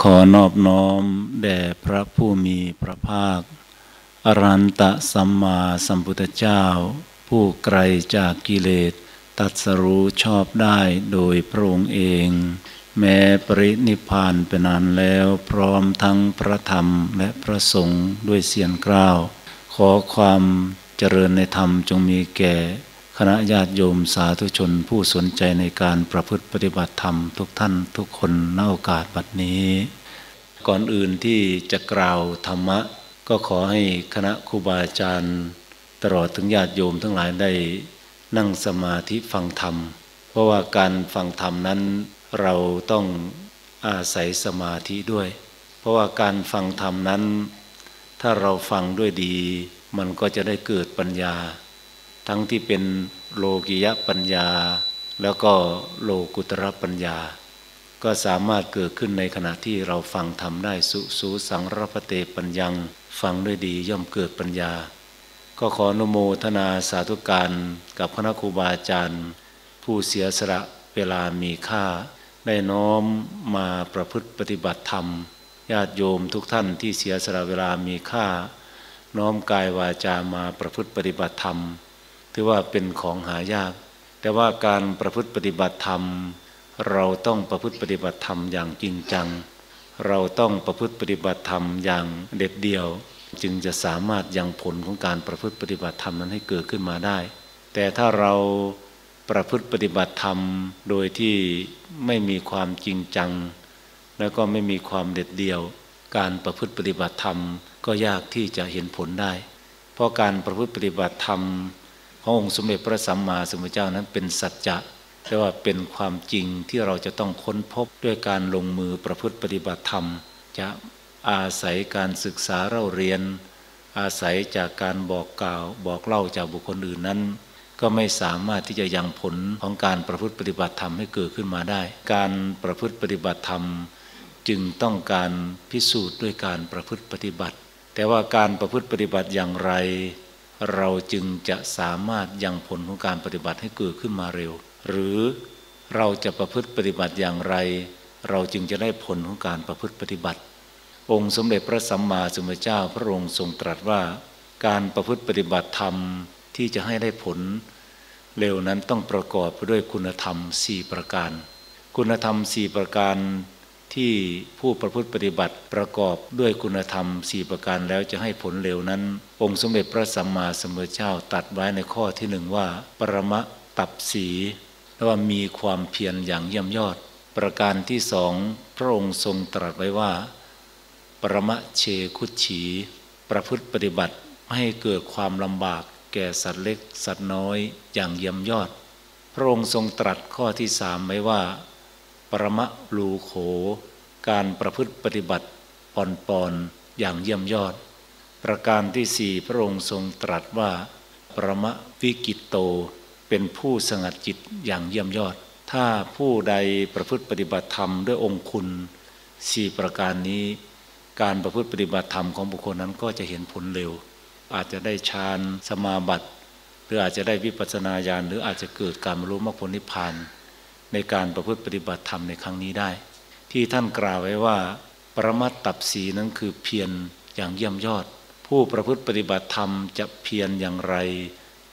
ขอนอบน้อมแด่พระผู้มีพระภาค อรันตะสัมมาสัมพุทธเจ้า ผู้ไกลจากกิเลส ตัดสรู้ชอบได้โดยพระองค์เอง แม้ปรินิพานเป็นนานแล้วพร้อมทั้งพระธรรมและพระสงฆ์ด้วยเสียงกล้าว ขอความเจริญในธรรมจงมีแก่ คณะญาติโยมสาธุชนผู้สนใจในการประพฤติปฏิบัติธรรมทุกท่านทุกคนณโอกาสบัดนี้ ก่อนอื่นที่จะกล่าวธรรมะ ก็ขอให้คณะครูบาอาจารย์ ตลอดถึงญาติโยมทั้งหลายได้นั่งสมาธิฟังธรรม เพราะว่าการฟังธรรมนั้นเราต้องอาศัยสมาธิด้วย เพราะว่าการฟังธรรมนั้น ถ้าเราฟังด้วยดี มันก็จะได้เกิดปัญญา ทั้งที่เป็นโลกิยะปัญญา แล้วก็โลกุตระปัญญา ก็สามารถเกิดขึ้นในขณะที่เราฟังธรรมได้สุสูสังรพเตปัญญัง ฟังด้วยดีย่อมเกิดปัญญา ก็ขออนุโมทนาสาธุการกับคณะครูบาอาจารย์ ผู้เสียสละเวลามีค่า ได้น้อมมาประพฤติปฏิบัติธรรมญาติโยมทุกท่านที่เสียสละเวลามีค่า น้อมกายวาจามาประพฤติปฏิบัติธรรม ถือว่าเป็นของหายาก แต่ว่าการประพฤติปฏิบัติธรรม เราต้องประพฤติปฏิบัติธรรมอย่างจริงจัง เราต้องประพฤติปฏิบัติธรรมอย่างเด็ดเดี่ยว จึงจะสามารถยังผลของการประพฤติปฏิบัติธรรมนั้นให้เกิดขึ้นมาได้ แต่ถ้าเราประพฤติปฏิบัติธรรมโดยที่ไม่มีความจริงจัง แล้วก็ไม่มีความเด็ดเดี่ยว การประพฤติปฏิบัติธรรมก็ยากที่จะเห็นผลได้ เพราะการประพฤติปฏิบัติธรรม ขององค์สมเด็จพระสัมมาสัมพุทธเจ้านั้นเป็นสัจจะแปลว่าเป็นความจริงที่เราจะต้องค้นพบด้วยการลงมือประพฤติปฏิบัติธรรม จะอาศัยการศึกษาเล่าเรียน อาศัยจากการบอกกล่าว บอกเล่าจากบุคคลอื่นนั้น ก็ไม่สามารถที่จะยังผลของการประพฤติปฏิบัติธรรมให้เกิดขึ้นมาได้ การประพฤติปฏิบัติธรรม จึงต้องการพิสูจน์ด้วยการประพฤติปฏิบัติ แต่ว่าการประพฤติปฏิบัติอย่างไร เราจึงจะสามารถยังผลของการปฏิบัติให้เกิดขึ้นมาเร็ว หรือเราจะประพฤติปฏิบัติอย่างไร เราจึงจะได้ผลของการประพฤติปฏิบัติ องค์สมเด็จพระสัมมาสัมพุทธเจ้าพระองค์ทรงตรัสว่า การประพฤติปฏิบัติธรรมที่จะให้ได้ผล เร็วนั้นต้องประกอบไปด้วยคุณธรรมสี่ประการ คุณธรรมสี่ประการ ที่ผู้ประพฤติปฏิบัติประกอบด้วยคุณธรรมสี่ประการแล้วจะให้ผลเร็วนั้น องค์สมเด็จพระสัมมาสัมพุทธเจ้าตัดไว้ในข้อที่หนึ่งว่า ปรมะตับสีและว่ามีความเพียรอย่างเยี่ยมยอด ประการที่สองพระองค์ทรงตรัสไว้ว่า ปรมะเชคุชี ประพฤติปฏิบัติไม่ให้เกิดความลำบากแก่สัตว์เล็กสัตว์น้อยอย่างเยี่ยมยอด พระองค์ทรงตรัสข้อที่สามไว้ว่า ปรมะลูโข การประพฤติปฏิบัติปอนปอนอย่างเยี่ยมยอด ประการที่สี่พระองค์ทรงตรัสว่า ปรมะวิกิตโต เป็นผู้สงัดจิตอย่างเยี่ยมยอด ถ้าผู้ใดประพฤติปฏิบัติธรรมด้วยองคุณสี่ประการนี้ การประพฤติปฏิบัติธรรมของบุคคลนั้นก็จะเห็นผลเร็ว อาจจะได้ฌานสมาบัติ หรืออาจจะได้วิปัสสนาญาณหรืออาจจะเกิดการบรรลุมรรคผลนิพพาน ในการประพฤติปฏิบัติธรรมในครั้งนี้ได้ ที่ท่านกล่าวไว้ว่า ปรมัตตับสีนั้นคือเพียรอย่างเยี่ยมยอด ผู้ประพฤติปฏิบัติธรรมจะเพียรอย่างไร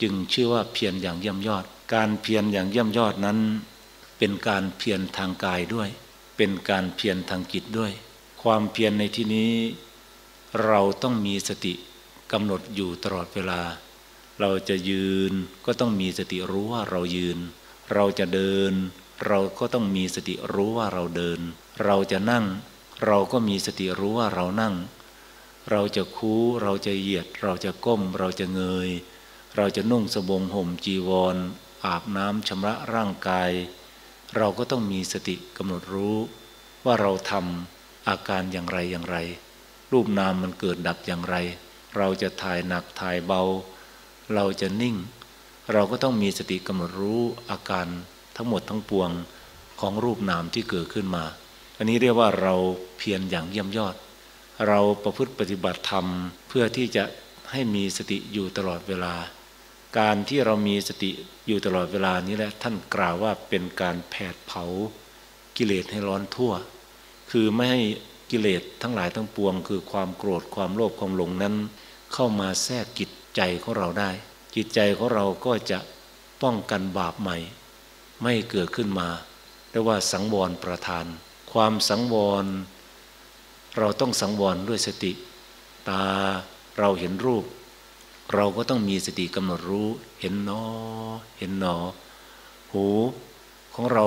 จึงชื่อว่าเพียรอย่างเยี่ยมยอด การเพียรอย่างเยี่ยมยอดนั้น เป็นการเพียรทางกายด้วย เป็นการเพียรทางจิตด้วย ความเพียรในที่นี้ เราต้องมีสติกำหนดอยู่ตลอดเวลา เราจะยืนก็ต้องมีสติรู้ว่าเรายืน เราจะเดิน เราก็ต้องมีสติรู้ว่าเราเดิน เราจะนั่ง เราก็มีสติรู้ว่าเรานั่ง เราจะคู้ เราจะเหยียด เราจะก้ม เราจะเงย เราจะนุ่งสบงห่มจีวรอาบน้ำชำระร่างกาย เราก็ต้องมีสติกำหนดรู้ ว่าเราทำอาการอย่างไรอย่างไร รูปนามมันเกิดดับอย่างไร เราจะถ่ายหนักถ่ายเบา เราจะนิ่ง เราก็ต้องมีสติกำหนดรู้อาการ ทั้งหมดทั้งปวงของรูปนามที่เกิดขึ้นมา อันนี้เรียกว่าเราเพียรอย่างเยี่ยมยอด เราประพฤติปฏิบัติธรรมเพื่อที่จะให้มีสติอยู่ตลอดเวลา การที่เรามีสติอยู่ตลอดเวลานี้แหละท่านกล่าวว่าเป็นการแผดเผากิเลสให้ร้อนทั่ว คือไม่ให้กิเลสทั้งหลายทั้งปวง คือความโกรธความโลภความหลงนั้น เข้ามาแทรกจิตใจของเราได้ จิตใจของเราก็จะป้องกันบาปใหม่ ไม่เกิดขึ้นมาเรียกว่าสังวรประทาน ความสังวร เราต้องสังวรด้วยสติ ตาเราเห็นรูป เราก็ต้องมีสติกำหนดรู้ เห็นนอ เห็นหนอ หูของเรา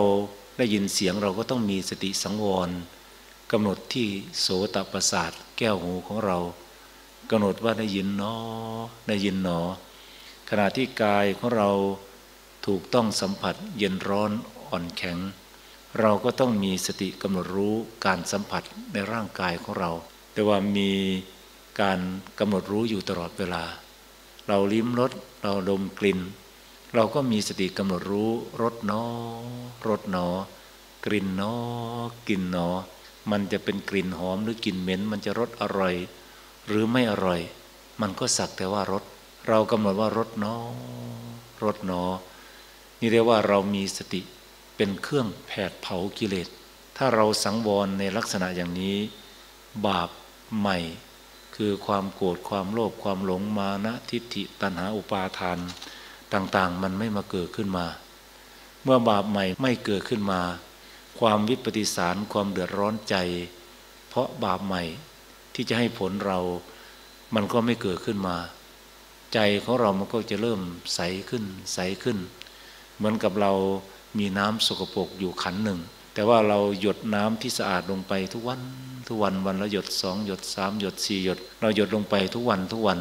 ได้ยินเสียงเราก็ต้องมีสติสังวรกำหนดที่โสตประสาทแก้วหูของเรากำหนดว่าได้ยินนอ ได้ยินหนอ ขณะที่กายของเรา ถูกต้องสัมผัสเย็นร้อนอ่อนแข็ง เราก็ต้องมีสติกำหนดรู้การสัมผัสในร่างกายของเรา แต่ว่ามีการกำหนดรู้อยู่ตลอดเวลา เราลิ้มรสเราดมกลิ่น เราก็มีสติกำหนดรู้รสนอรสหนอ กลิ่นนอกลิ่นหนอ มันจะเป็นกลิ่นหอมหรือกลิ่นเหม็น มันจะรสอร่อย หรือไม่อร่อย มันก็สักแต่ว่ารสเรากำหนดว่ารสนอรสหนอ นี่เรียกว่าเรามีสติเป็นเครื่องแผดเผากิเลส ถ้าเราสังวรในลักษณะอย่างนี้ บาปใหม่ คือความโกรธความโลภความหลงมานะทิฏฐิตัณหาอุปาทาน ต่างๆ มันไม่มาเกิดขึ้นมา เมื่อบาปใหม่ไม่เกิดขึ้นมา ความวิปฏิสารความเดือดร้อนใจ เพราะบาปใหม่ที่จะให้ผลเรา มันก็ไม่เกิดขึ้นมา ใจของเรามันก็จะเริ่มใสขึ้นใสขึ้น เหมือนกับเรามีน้ำสกปรกอยู่ขันหนึ่ง แต่ว่าเราหยดน้ำที่สะอาดลงไปทุกวันทุกวันวันละหยดสองหยดสามหยดสี่หยด เราหยดลงไปทุกวันทุกวัน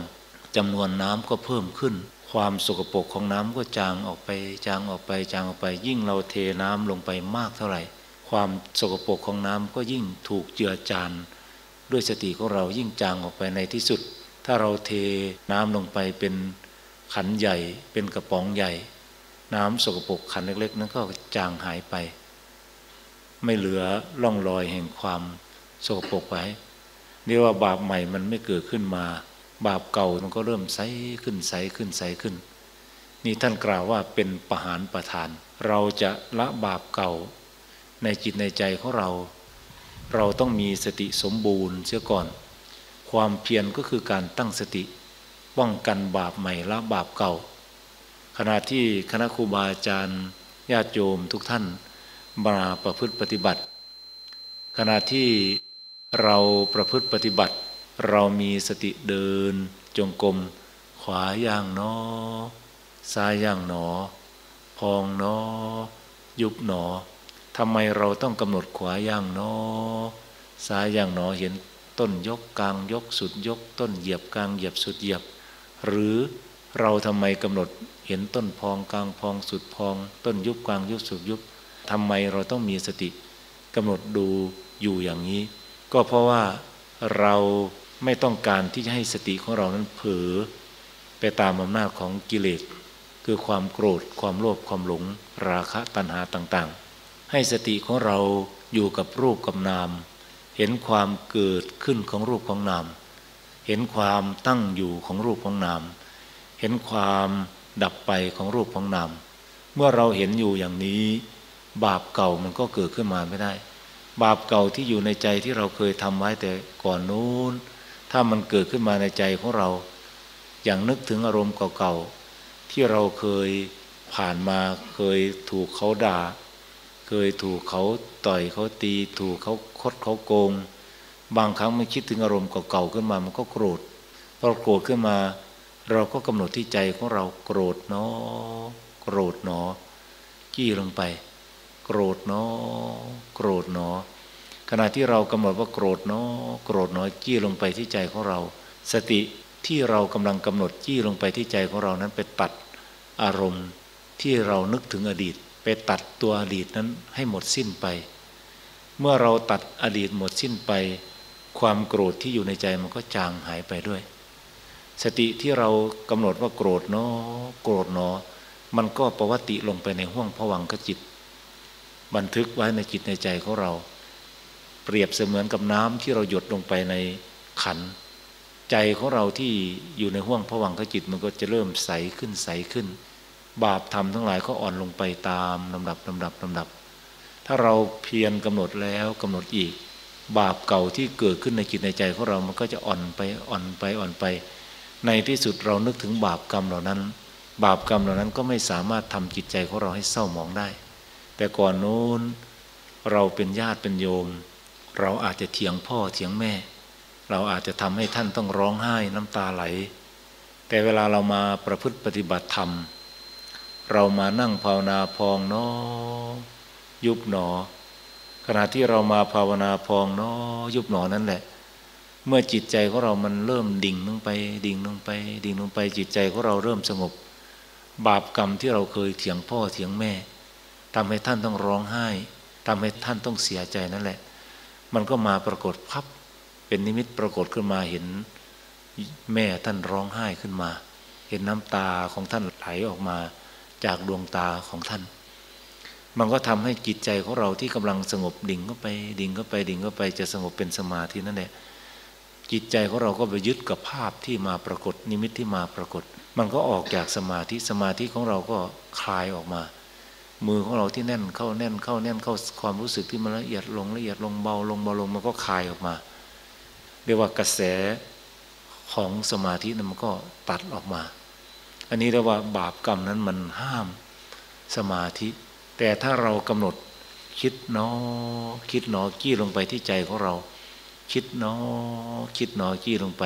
จำนวนน้ำก็เพิ่มขึ้น ความสกปรกของน้ำก็จางออกไป จางออกไปจางออกไป ยิ่งเราเทน้ำลงไปมากเท่าไหร่ ความสกปรกของน้ำก็ยิ่งถูกเจือจานด้วยสติของเรายิ่งจางออกไปในที่สุด ถ้าเราเทน้ำลงไปเป็นขันใหญ่เป็นกระป๋องใหญ่ น้ำสกปรกขันเล็ก ๆ นั้นก็จางหายไป ไม่เหลือร่องรอยแห่งความสกปรกไว้เรียกว่าบาปใหม่มันไม่เกิดขึ้นมา บาปเก่ามันก็เริ่มใสขึ้นใสขึ้นใสขึ้น นี่ท่านกล่าวว่าเป็นประหารประทาน เราจะละบาปเก่า ในจิตในใจของเรา เราต้องมีสติสมบูรณ์เสียก่อน ความเพียรก็คือการตั้งสติ ป้องกันบาปใหม่ละบาปเก่า ณะที่คณะครูบาอาจารย์ญาติโยมทุกท่านมาประพฤติปฏิบัติ ขณะที่เราประพฤติปฏิบัติ เรามีสติเดิน จงกรมขวาย่างนอ ซ้ายย่างหนอ พองนอ ยุบหนอทำไมเราต้องกำหนดขวาย่างนอ ซ้ายย่างหนอเห็นต้นยกกลางยกสุดยก ต้นเหยียบกลางเหยียบสุดเหยียบ หรือเราทำไมกำหนด ห็นต้นพองกลางพองสุดพอง ต้นยุบกลางยุบสุดยุบทำไมเราต้องมีสติกำหนดดูอยู่อย่างนี้ ก็เพราะว่าเราไม่ต้องการที่จะให้สติของเรานั้นเผลอไปตามอำนาจของกิเลสคือความโกรธ ความโลภความหลง ราคะตัณหาต่างๆ ให้สติของเราอยู่กับรูปกับนาม เห็นความเกิดขึ้นของรูปของนาม เห็นความตั้งอยู่ของรูปของนาม เห็นความ ดับไปของรูปของนาม เมื่อเราเห็นอยู่อย่างนี้ บาปเก่ามันก็เกิดขึ้นมาไม่ได้ บาปเก่าที่อยู่ในใจที่เราเคยทำไว้แต่ก่อนนู้น ถ้ามันเกิดขึ้นมาในใจของเรา อย่างนึกถึงอารมณ์เก่าๆที่เราเคยผ่านมาเคยถูกเขาด่า เคยถูกเขาต่อยเขาตี ถูกเขาคดเขาโกง บางครั้งมันคิดถึงอารมณ์เก่าๆขึ้นมามันก็โกรธพอโกรธขึ้นมา เราก็กำหนดที่ใจของเราโกรธเนาะโกรธเนาะจี้ลงไป โกรธเนาะโกรธเนาะขณะที่เรากำหนดว่าโกรธเนาะโกรธเนาะจี้ลงไปที่ใจของเรา สติที่เรากำลังกำหนดจี้ลงไปที่ใจของเรานั้นไปตัดอารมณ์ที่เรานึกถึงอดีต ไปตัดตัวอดีตนั้นให้หมดสิ้นไป เมื่อเราตัดอดีตหมดสิ้นไป ความโกรธที่อยู่ในใจมันก็จางหายไปด้วย สติที่เรากำหนดว่าโกรธเนาะโกรธเนาะมันก็ประวัติลงไปในห้วงผวังกจิต บันทึกไว้ในจิตในใจของเรา เปรียบเสมือนกับน้ำที่เราหยดลงไปในขัน ใจของเราที่อยู่ในห้วงผวังกจิตมันก็จะเริ่มใสขึ้นใสขึ้น บาปธรรมทั้งหลายก็อ่อนลงไปตามลำดับลำดับลำดับ ถ้าเราเพียรกำหนดแล้วกำหนดอีก บาปเก่าที่เกิดขึ้นในจิตในใจของเรามันก็จะอ่อนไปอ่อนไปอ่อนไป ในที่สุดเรานึกถึงบาปกรรมเหล่านั้น บาปกรรมเหล่านั้นก็ไม่สามารถทำจิตใจของเราให้เศร้าหมองได้ แต่ก่อนโน้นเราเป็นญาติเป็นโยม เราอาจจะเถียงพ่อเถียงแม่ เราอาจจะทำให้ท่านต้องร้องไห้น้ำตาไหล แต่เวลาเรามาประพฤติปฏิบัติธรรม เรามานั่งภาวนาพองนอยุบหนอ ขณะที่เรามาภาวนาพองนอยุบหนอนั่นแหละ เมื่อจิตใจของเรามันเริ่มดิ่งลงไป ดิ่งลงไป ดิ่งลงไปจิตใจของเราเริ่มสงบ บาปกรรมที่เราเคยเถียงพ่อเถียงแม่ทำให้ท่านต้องร้องไห้ทำให้ท่านต้องเสียใจนั่นแหละ มันก็มาปรากฏพับ เป็นนิมิตปรากฏขึ้นมาเห็น แม่ท่านร้องไห้ขึ้นมา เห็นน้ำตาของท่านไหลออกมาจากดวงตาของท่าน มันก็ทำให้จิตใจของเราที่กำลังสงบดิ่งเข้าไป ดิ่งเข้าไปดิ่งเข้าไปจะสงบเป็นสมาธินั่นแหละ จิตใจของเราก็ไปยึดกับภาพที่มาปรากฏ นิมิตที่มาปรากฏ มันก็ออกจากสมาธิสมาธิของเราก็คลายออกมา มือของเราที่แน่นเข้าแน่นเข้าแน่นเข้าความรู้สึกที่มันละเอียดลงละเอียดลงเบาลงเบาลงมันก็คลายออกมา เรียกว่ากระแสของสมาธินั้นมันก็ตัดออกมา อันนี้เรียกว่าบาปกรรมนั้นมันห้ามสมาธิ แต่ถ้าเรากำหนดคิดเนอคิดหนอกี้ลงไปที่ใจของเรา คิดเนอคิดหนอกี้ลงไป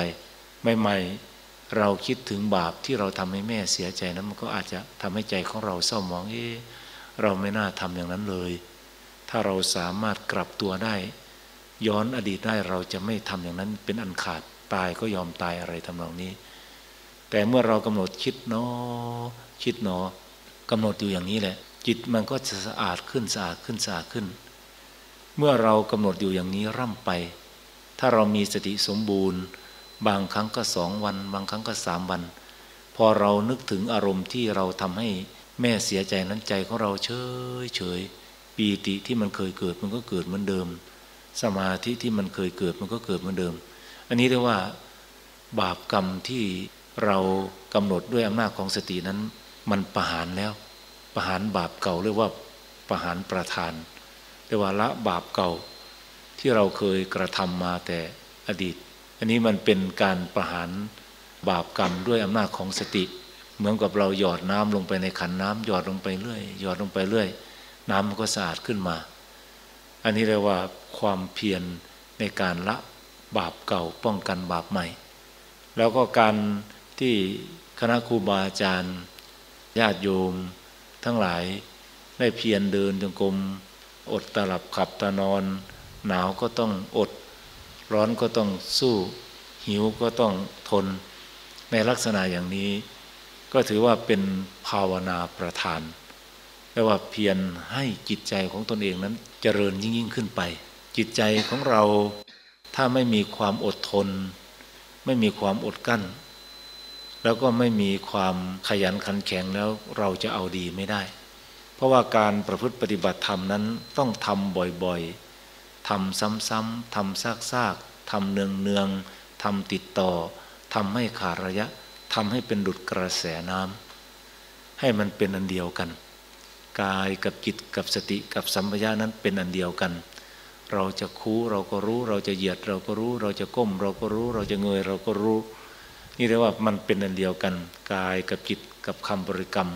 ใหม่ๆเราคิดถึงบาปที่เราทำให้แม่เสียใจนั้นมันก็อาจจะทำให้ใจของเราเศร้าหมองเอ๊เราไม่น่าทำอย่างนั้นเลย ถ้าเราสามารถกลับตัวได้ ย้อนอดีตได้เราจะไม่ทำอย่างนั้นเป็นอันขาดตายก็ยอมตายอะไรทำนองนี้ แต่เมื่อเรากำหนดคิดเนอคิดเนอกำหนดอยู่อย่างนี้แหละ จิตมันก็จะสะอาดขึ้นสะอาดขึ้นสะอาดขึ้น เมื่อเรากำหนดอยู่อย่างนี้ร่ำไป ถ้าเรามีสติสมบูรณ์ บางครั้งก็สองวัน บางครั้งก็สามวัน พอเรานึกถึงอารมณ์ที่เราทำให้แม่เสียใจนั้นใจของเราเฉยเฉยปีติที่มันเคยเกิดมันก็เกิดเหมือนเดิม สมาธิที่มันเคยเกิดมันก็เกิดเหมือนเดิม อันนี้เรียกว่าบาปกรรมที่เรากำหนดด้วยอำนาจของสตินั้น มันประหารแล้ว ประหารบาปเก่าเรียกว่าประหารประทานเรียกว่าละบาปเก่า ที่เราเคยกระทำมาแต่อดีต อันนี้มันเป็นการประหารบาปกรรมด้วยอำนาจของสติ เหมือนกับเราหยอดน้ำลงไปในขันน้ำหยอดลงไปเรื่อยหยอดลงไปเรื่อย น้ำมันก็สะอาดขึ้นมา อันนี้เรียกว่าความเพียรในการละบาปเก่าป้องกันบาปใหม่ แล้วก็การที่คณะครูบาอาจารย์ญาติโยม ทั้งหลายได้เพียรเดินจงกรมอดตลับขับตานอน หนาวก็ต้องอด ร้อนก็ต้องสู้ หิวก็ต้องทน ในลักษณะอย่างนี้ ก็ถือว่าเป็นภาวนาประทานแปลว่าเพียรให้จิตใจของตนเองนั้นเจริญยิ่งยิ่งขึ้นไป จิตใจของเราถ้าไม่มีความอดทน ไม่มีความอดกั้น แล้วก็ไม่มีความขยันขันแข็งแล้วเราจะเอาดีไม่ได้ เพราะว่าการประพฤติปฏิบัติธรรมนั้นต้องทำบ่อยๆ ทำซ้ำๆทำซากๆทำเนืองๆทำติดต่อทำให้ขาดระยะทำให้เป็นดุดกระแสน้ำให้มันเป็นอันเดียวกัน กายกับจิตกับสติกับสัมปญานั้นเป็นอันเดียวกัน เราจะคูเราก็รู้ เราจะเหยียดเราก็รู้ เราจะก้ม เราก็รู้ เราจะเงยเราก็รู้ นี่เรียกว่ามันเป็นอันเดียวกัน กายกับจิตกับคำบริกรรม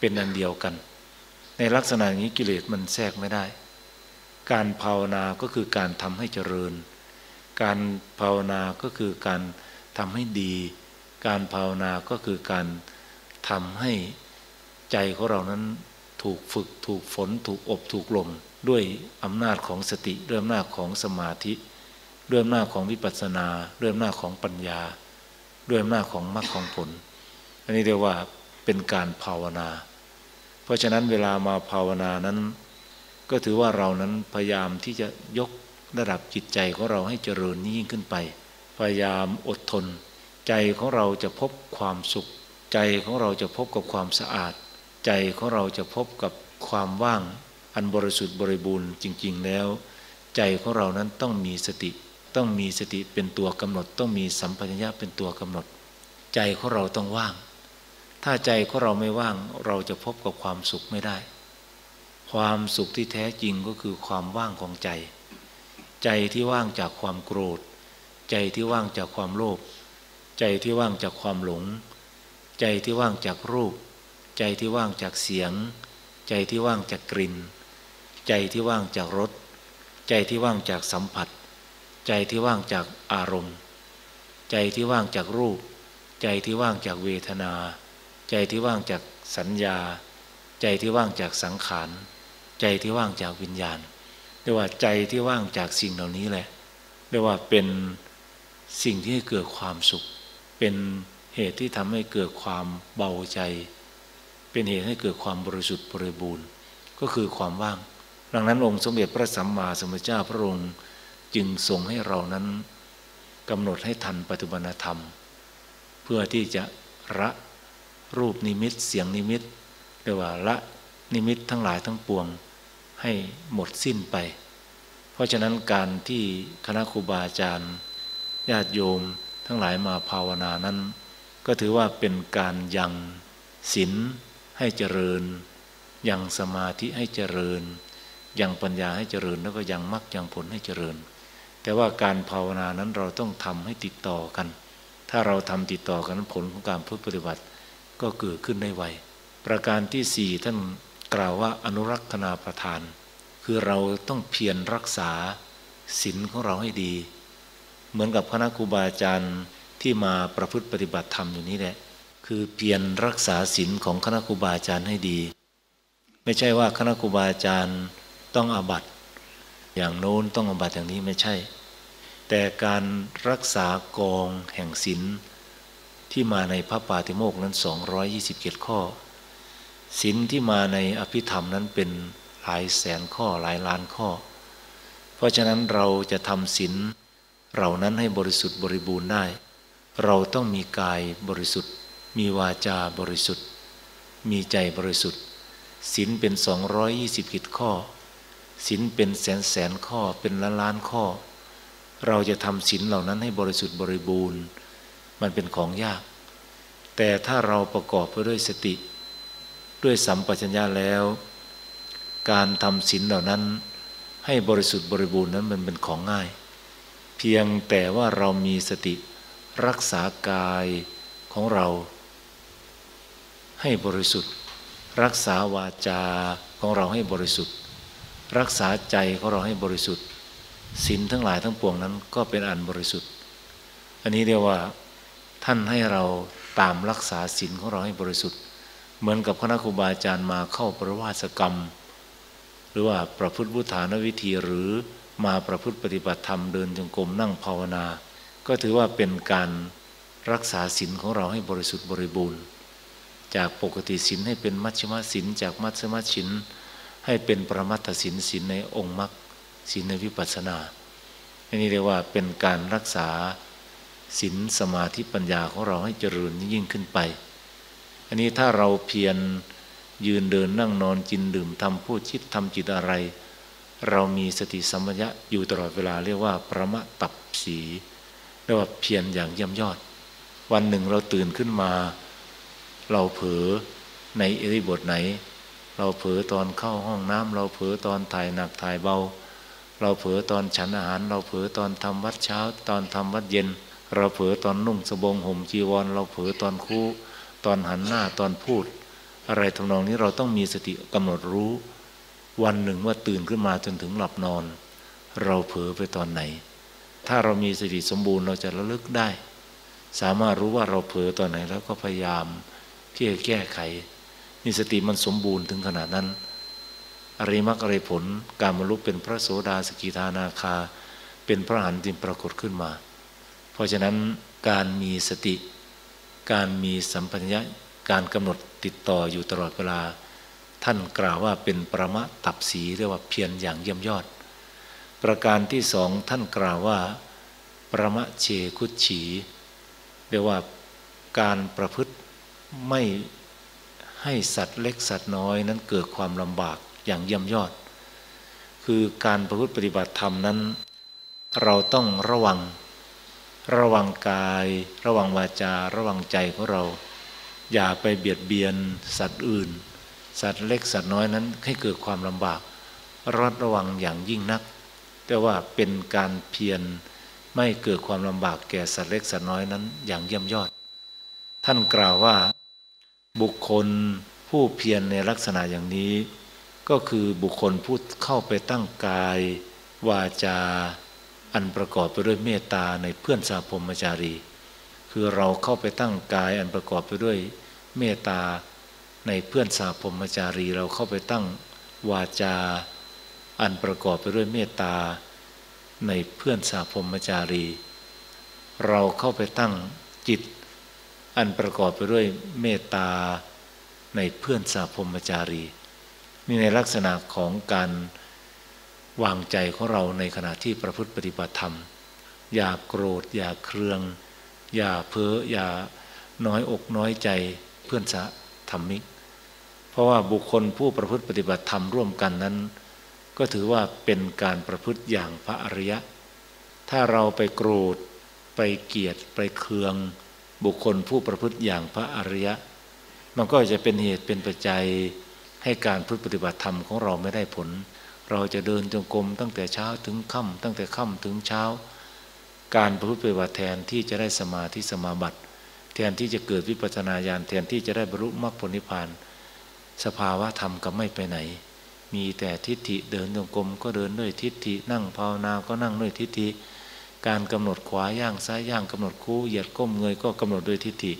เป็นอันเดียวกัน ในลักษณะนี้กิเลสมันแทรกไม่ได้ การภาวนาก็คือการทำให้เจริญ การภาวนาก็คือการทำให้ดี การภาวนาก็คือการทำให้ใจของเรานั้นถูกฝึกถูกฝน ถูกอบถูกลมด้วยอำนาจของสติด้วยอำนาจของสมาธิด้วยอำนาจของวิปัสสนาด้วยอำนาจของปัญญา ด้วยอำนาจของมรรคของผล อันนี้เรียกว่าเป็นการภาวนา เพราะฉะนั้นเวลามาภาวนานั้น ก็ถือว่าเรานั้นพยายามที่จะยกระดับจิตใจของเราให้เจริญยิ่งขึ้นไป พยายามอดทน ใจของเราจะพบความสุข ใจของเราจะพบกับความสะอาด ใจของเราจะพบกับความว่าง อันบริสุทธิ์บริบูรณ์จริง ๆ แล้ว ใจของเรานั้นต้องมีสติ ต้องมีสติเป็นตัวกำหนด ต้องมีสัมปชัญญะเป็นตัวกำหนด ใจของเราต้องว่าง ถ้าใจของเราไม่ว่างเราจะพบกับความสุขไม่ได้ ความสุขที่แท้จริงก็คือความว่างของใจ ใจที่ว่างจากความโกรธ ใจที่ว่างจากความโลภใจที่ว่างจากความหลง ใจที่ว่างจากรูป ใจที่ว่างจากเสียง ใจที่ว่างจากกลิ่น ใจที่ว่างจากรสใจที่ว่างจากสัมผัส ใจที่ว่างจากอารมณ์ ใจที่ว่างจากรูป ใจที่ว่างจากเวทนา ใจที่ว่างจากสัญญา ใจที่ว่างจากสังขาร ใจที่ว่างจากวิญญาณเรียกว่าใจที่ว่างจากสิ่งเหล่านี้แหละเรียกว่าเป็นสิ่งที่ให้เกิดความสุข เป็นเหตุที่ทำให้เกิดความเบาใจ เป็นเหตุให้เกิดความบริสุทธิ์บริบูรณ์ ก็คือความว่าง ดังนั้นองค์สมเด็จพระสัมมาสัมพุทธเจ้าพระองค์จึงทรงให้เรานั้นกำหนดให้ทันปัจจุบันธรรม เพื่อที่จะระรูปนิมิตเสียงนิมิตเรียกว่าละนิมิตทั้งหลายทั้งปวง ให้หมดสิ้นไป เพราะฉะนั้นการที่คณะครูบาอาจารย์ญาติโยมทั้งหลายมาภาวนานั้น ก็ถือว่าเป็นการยังศีลให้เจริญ ยังสมาธิให้เจริญ ยังปัญญาให้เจริญ แล้วก็ยังมรรคยังผลให้เจริญ แต่ว่าการภาวนานั้นเราต้องทำให้ติดต่อกัน ถ้าเราทำติดต่อกันผลของการพุทธปฏิบัติก็เกิดขึ้นได้ไวประการที่สี่ท่าน กล่าวว่าอนุรักษณาประทาน คือเราต้องเพียรรักษาศีลของเราให้ดี เหมือนกับคณะครูบาอาจารย์ที่มาประพฤติปฏิบัติธรรมอยู่นี้แหละคือเพียรรักษาศีลของคณะครูบาอาจารย์ให้ดี ไม่ใช่ว่าคณะครูบาอาจารย์ต้องอาบัตอย่างโน้นต้องอาบัตอย่างนี้ไม่ใช่ แต่การรักษากองแห่งศีลที่มาในพระปาติโมกนั้น 227 ข้อ ศีลที่มาในอภิธรรมนั้นเป็นหลายแสนข้อหลายล้านข้อ เพราะฉะนั้นเราจะทำศีลเหล่านั้นให้บริสุทธิ์บริบูรณ์ได้ เราต้องมีกายบริสุทธิ์ มีวาจาบริสุทธิ์ มีใจบริสุทธิ์ศีลเป็น 220กิจข้อศีลเป็นแสนแสนข้อเป็นล้านล้านข้อ เราจะทำศีลเหล่านั้นให้บริสุทธิ์บริบูรณ์ มันเป็นของยาก แต่ถ้าเราประกอบไปด้วยสติ ด้วยสัมปชัญญะแล้ว การทำศีลเหล่านั้น ให้บริสุทธิ์บริบูรณ์นั้นมันเป็นของง่าย เพียงแต่ว่าเรามีสติรักษากายของเรา ให้บริสุทธิ์ รักษาวาจาของเราให้บริสุทธิ์ รักษาใจของเราให้บริสุทธิ์ศีลทั้งหลายทั้งปวงนั้นก็เป็นอันบริสุทธิ์ อันนี้เรียกว่าท่านให้เราตามรักษาศีลของเราให้บริสุทธิ์ เหมือนกับคณะครูบาอาจารย์มาเข้าประวาสกรรม หรือว่าประพฤติบุฐานวิธีหรือมาประพฤติปฏิบัติธรรมเดินจงกรมนั่งภาวนา ก็ถือว่าเป็นการรักษาศีลของเราให้บริสุทธิ์บริบูรณ์ จากปกติศีลให้เป็นมัชฌิมศีลจากมัชฌิมศีลให้เป็นประมัตถศีลศีลในองค์มรรคศีลในวิปัสสนาอันนี้เรียกว่าเป็นการรักษาศีลสมาธิปัญญาของเราให้เจริญยิ่งขึ้นไป อันนี้ถ้าเราเพียรยืนเดินนั่งนอนกินดื่มทำพูดคิดทำจิตอะไร เรามีสติสัมปชัญญะอยู่ตลอดเวลาเรียกว่าประมะตับสีเรียกว่าเพียรอย่างเยี่ยมยอด วันหนึ่งเราตื่นขึ้นมา เราเผลอในอิริบทไหน เราเผลอตอนเข้าห้องน้ำเราเผลอตอนถ่ายหนักถ่ายเบา เราเผลอตอนฉันอาหาร เราเผลอตอนทำวัดเช้า ตอนทำวัดเย็น เราเผลอตอนนุ่งสบงห่มจีวร เราเผลอตอนคู่ ตอนหันหน้าตอนพูด อะไรทำนองนี้เราต้องมีสติกำหนดรู้ วันหนึ่งว่าตื่นขึ้นมาจนถึงหลับนอน เราเผลอไปตอนไหน ถ้าเรามีสติสมบูรณ์เราจะระลึกได้ สามารถรู้ว่าเราเผลอตอนไหนแล้วก็พยายามที่จะแก้ไขมีสติมันสมบูรณ์ถึงขนาดนั้น อริมักอริผลการมรลุเป็นพระโสดาสกิทานาคา เป็นพระหันติปรากฏขึ้นมา เพราะฉะนั้นการมีสติ การมีสัมปัญญะการกำหนดติดต่ออยู่ตลอดเวลา ท่านกล่าวว่าเป็นประมะตับสีเรียกว่าเพียรอย่างเยี่ยมยอด ประการที่สองท่านกล่าวว่า ประมะเชคุฉีเรียกว่าการประพฤติไม่ให้สัตว์เล็กสัตว์น้อยนั้นเกิดความลำบากอย่างเยี่ยมยอด คือการประพฤติปฏิบัติธรรมนั้น เราต้องระวัง ระวังกาย ระวังวาจา ระวังใจของเรา อย่าไปเบียดเบียนสัตว์อื่น สัตว์เล็กสัตว์น้อยนั้นให้เกิดความลำบากระมัดระวังอย่างยิ่งนัก แต่ว่าเป็นการเพียรไม่เกิดความลำบากแก่สัตว์เล็กสัตว์น้อยนั้นอย่างเยี่ยมยอด ท่านกล่าวว่า บุคคลผู้เพียรในลักษณะอย่างนี้ ก็คือบุคคลผู้เข้าไปตั้งกาย วาจา อันประกอบไปด้วยเมตตาในเพื่อนสาพมจารี คือเราเข้าไปตั้งกายอันประกอบไปด้วยเมตตาในเพื่อนสาพมจารี เราเข้าไปตั้งวาจา อันประกอบไปด้วยเมตตาในเพื่อนสาพมจารี เราเข้าไปตั้งจิต อันประกอบไปด้วยเมตตาในเพื่อนสาพมจารีนี่ในลักษณะของการ วางใจของเราในขณะที่ประพฤติปฏิบัติธรรม อย่าโกรธ อย่าเครือง อย่าเพ้ออย่าน้อยอกน้อยใจเพื่อนสะธรรมิก เพราะว่าบุคคลผู้ประพฤติปฏิบัติธรรมร่วมกันนั้น ก็ถือว่าเป็นการประพฤติอย่างพระอริยะ ถ้าเราไปโกรธ ไปเกลียดไปเคือง บุคคลผู้ประพฤติอย่างพระอริยะ มันก็จะเป็นเหตุเป็นปัจจัยให้การพฤติปฏิบัติธรรมของเราไม่ได้ผล เราจะเดินจงกรมตั้งแต่เช้าถึงค่ำตั้งแต่ค่ำถึงเช้า การประพฤติปฏิบัติแทนที่จะได้สมาธิสมาบัติ แทนที่จะเกิดวิปัสสนาญาณแทนที่จะได้บรรลุมรรคผลนิพพาน สภาวะธรรมก็ไม่ไปไหน มีแต่ทิฏฐิเดินจงกรมก็เดินด้วยทิฏฐินั่งภาวนาก็นั่งด้วยทิฏฐิการกำหนดขวาย่างซ้ายย่างกำหนดคู่เหยียดก้มเงยก็กำหนดด้วยทิฏฐิ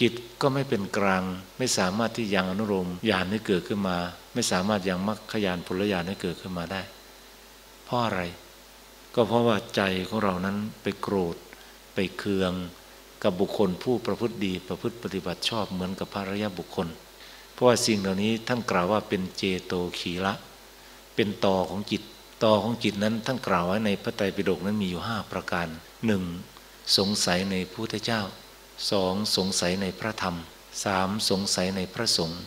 จิตก็ไม่เป็นกลาง ไม่สามารถที่ยังอนุโลมญาณให้เกิดขึ้นมา ไม่สามารถยังมรรคยานผลญาณให้เกิดขึ้นมาได้ เพราะอะไร ก็เพราะว่าใจของเรานั้นไปโกรธ ไปเคือง กับบุคคลผู้ประพฤติดีประพฤติปฏิบัติชอบเหมือนกับพระรยะบุคคล เพราะว่าสิ่งเหล่านี้ท่านกล่าวว่าเป็นเจโตขีละ เป็นต่อของจิต ต่อของจิตนั้นท่านกล่าวไว้ในพระไตรปิฎกนั้นมีอยู่ห้าประการหนึ่งสงสัยในพระพุทธเจ้า สองสงสัยในพระธรรมสามสงสัยในพระสงฆ์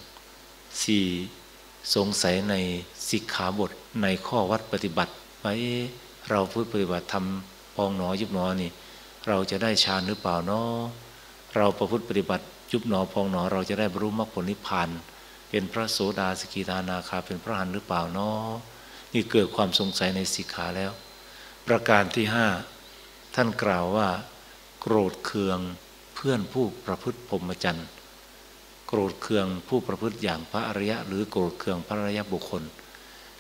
สี่สงสัยในสิกขาบทในข้อวัดปฏิบัติไว้เราพูดปฏิบัติทำปองหนอยุบหนอนี่ เราจะได้ฌานหรือเปล่าเนาะเราประพฤติปฏิบัติยุบหนอพองหนอเราจะได้บรรลุมรรคผลนิพพานเป็นพระโสดาสกิทานาคาเป็นพระหันหรือเปล่าเนาะนี่เกิดความสงสัยในสิกขาแล้ว ประการที่ห้าท่านกล่าวว่า โกรธเคือง เพื่อนผู้ประพฤติพรหมจรรย์โกรธเคืองผู้ประพฤติอย่างพระอริยะ หรือโกรธเคืองพระอริยะบุคคล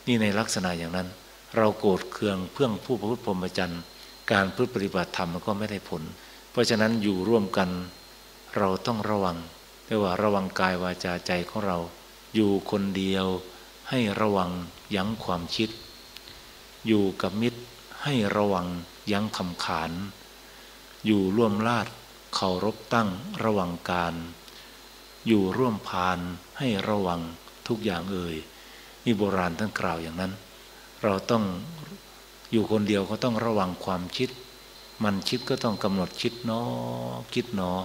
นี่ในลักษณะอย่างนั้น เราโกรธเคืองเพื่อนผู้ประพฤติพรหมจรรย์การพฤติปฏิบัติธรรมมันก็ไม่ได้ผล เพราะฉะนั้นอยู่ร่วมกันเราต้องระวังเรียกว่าระวังกายวาจาใจของเรา อยู่คนเดียวให้ระวังยั้งความคิด อยู่กับมิตรให้ระวังยั้งคำขาน อยู่ร่วมลาด เคารพตั้งระวังการ อยู่ร่วมพานให้ระวังทุกอย่างเอ่ยนี่โบราณท่านกล่าวอย่างนั้น เราต้องอยู่คนเดียวก็ต้องระวังความคิด มันคิดก็ต้องกำหนดคิดเนาะคิดเนาะ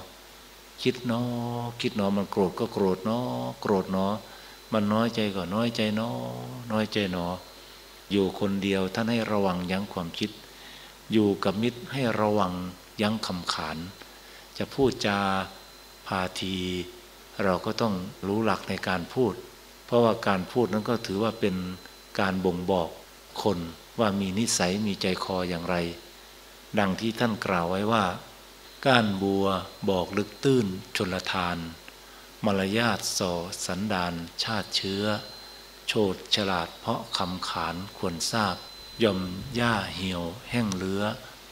คิดเนาะคิดเนาะมันโกรธก็โกรธเนาะโกรธเนาะมันน้อยใจก็น้อยใจเนาะน้อยใจเนาะอยู่คนเดียวท่านให้ระวังยั้งความคิด อยู่กับมิตรให้ระวังยั้งคำขาน จะพูดจาพาที เราก็ต้องรู้หลักในการพูด เพราะว่าการพูดนั้นก็ถือว่าเป็นการบ่งบอกคนว่ามีนิสัยมีใจคออย่างไร ดังที่ท่านกล่าวไว้ว่า ก้านบัวบอกลึกตื้นชนลทาน มารยาทส่อสันดานชาติเชื้อ โชดฉลาดเพราะคำขานควรทราบย่อมหญ้าเหี่ยว แห้งเลื้อ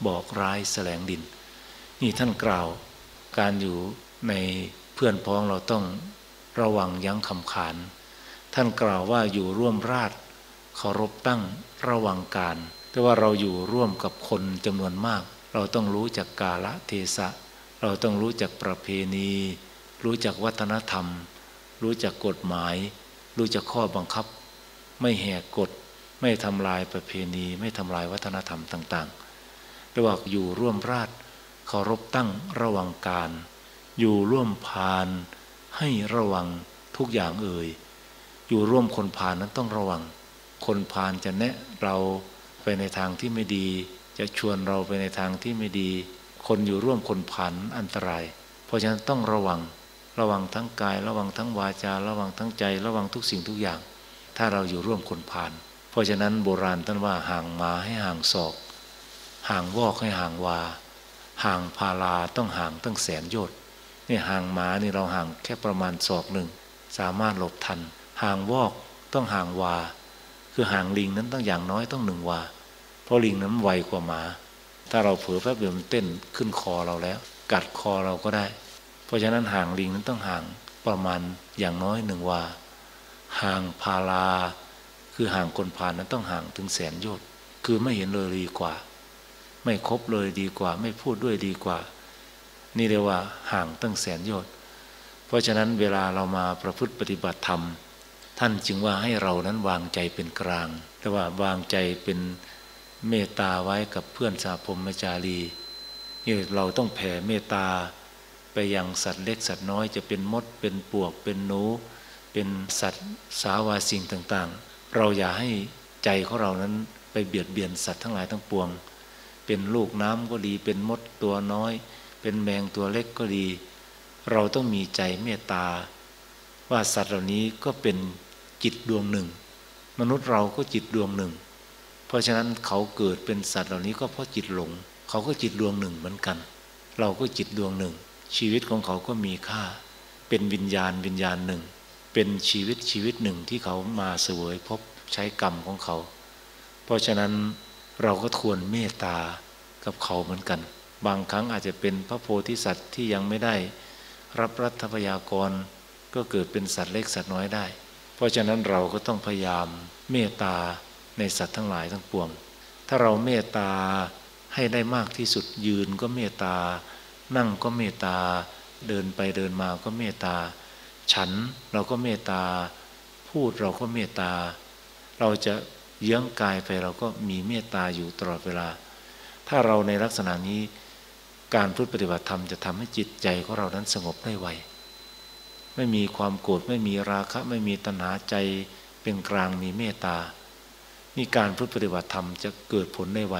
บอกร้ายแสลงดิน นี่ท่านกล่าว การอยู่ในเพื่อนพ้องเราต้องระวังยั้งคำขาน ท่านกล่าวว่าอยู่ร่วมราชเคารพตั้งระวังการ แต่ว่าเราอยู่ร่วมกับคนจำนวนมาก เราต้องรู้จักกาละเทศะ เราต้องรู้จักประเพณี รู้จักวัฒนธรรม รู้จักกฎหมาย รู้จักข้อบังคับ ไม่แหกกฎ ไม่ทำลายประเพณี ไม่ทำลายวัฒนธรรมต่างๆระหว่างอยู่ร่วมราชเคารพตั้งระวังการ อยู่ร่วมพานให้ระวังทุกอย่างเอ่ย อยู่ร่วมคนพานนั้นต้องระวัง คนพานจะแนะเราไปในทางที่ไม่ดี จะชวนเราไปในทางที่ไม่ดี คนอยู่ร่วมคนพานอันตราย เพราะฉะนั้นต้องระวัง ระวังทั้งกาย ระวังทั้งวาจา ระวังทั้งใจ ระวังทุกสิ่งทุกอย่าง ถ้าเราอยู่ร่วมคนพานเพราะฉะนั้นโบราณท่านว่าห่างมาให้ห่างศอก ห่างวอกให้ห่างวา ห่างพาลาต้องห่างตั้งแสนโยชน์นี่ห่างหมานี่เราห่างแค่ประมาณศอกหนึ่งสามารถหลบทัน ห่างวอกต้องห่างวา คือห่างลิงนั้นต้องอย่างน้อยต้องหนึ่งวา เพราะลิงนั้นไวกว่าหมา ถ้าเราเผลอแป๊บเดียวมันเต้นขึ้นคอเราแล้ว กัดคอเราก็ได้ เพราะฉะนั้นห่างลิงนั้นต้องห่างประมาณอย่างน้อยหนึ่งวา ห่างพาลาคือห่างคนผ่านนั้นต้องห่างถึงแสนโยชน์คือไม่เห็นเลยดีกว่า ไม่คบเลยดีกว่า ไม่พูดด้วยดีกว่า นี่เรียกว่าห่างตั้งแสนโยชน์เพราะฉะนั้นเวลาเรามาประพฤติปฏิบัติธรรม ท่านจึงว่าให้เรานั้นวางใจเป็นกลางแต่ว่าวางใจเป็นเมตตาไว้กับเพื่อนสาพมจารีนี่เราต้องแผ่เมตตาไปยังสัตว์เล็กสัตว์น้อยจะเป็นมดเป็นปวกเป็นหนู เป็นสัตว์สาวาสิ่งต่างๆ เราอย่าให้ใจของเรานั้นไปเบียดเบียนสัตว์ทั้งหลายทั้งปวง เป็นลูกน้ำก็ดี เป็นมดตัวน้อย เป็นแมงตัวเล็กก็ดี เราต้องมีใจเมตตา ว่าสัตว์เหล่านี้ก็เป็นจิตดวงหนึ่ง มนุษย์เราก็จิตดวงหนึ่ง เพราะฉะนั้นเขาเกิดเป็นสัตว์เหล่านี้ก็เพราะจิตหลง เขาก็จิตดวงหนึ่งเหมือนกัน เราก็จิตดวงหนึ่ง ชีวิตของเขาก็มีค่า เป็นวิญญาณวิญญาณหนึ่ง เป็นชีวิตชีวิตหนึ่งที่เขามาเสวยพบใช้กรรมของเขา เพราะฉะนั้น เราก็ควรเมตตากับเขาเหมือนกัน บางครั้งอาจจะเป็นพระโพธิสัตว์ที่ยังไม่ได้ รับรัฐพยากรก็เกิดเป็นสัตว์เล็กสัตว์น้อยได้ เพราะฉะนั้นเราก็ต้องพยายามเมตตาในสัตว์ทั้งหลายทั้งปวง ถ้าเราเมตตาให้ได้มากที่สุดยืนก็เมตตา นั่งก็เมตตา เดินไปเดินมาก็เมตตา ฉันเราก็เมตตา พูดเราก็เมตตา เราจะ เยื้องกายไปเราก็มีเมตตาอยู่ตลอดเวลา ถ้าเราในลักษณะนี้การพุทธปฏิบัติธรรมจะทำให้จิตใจของเรานั้นสงบได้ไว ไม่มีความโกรธไม่มีราคะไม่มีตัณหาใจเป็นกลางมีเมตตา นี่การพุทธปฏิบัติธรรมจะเกิดผลได้ไว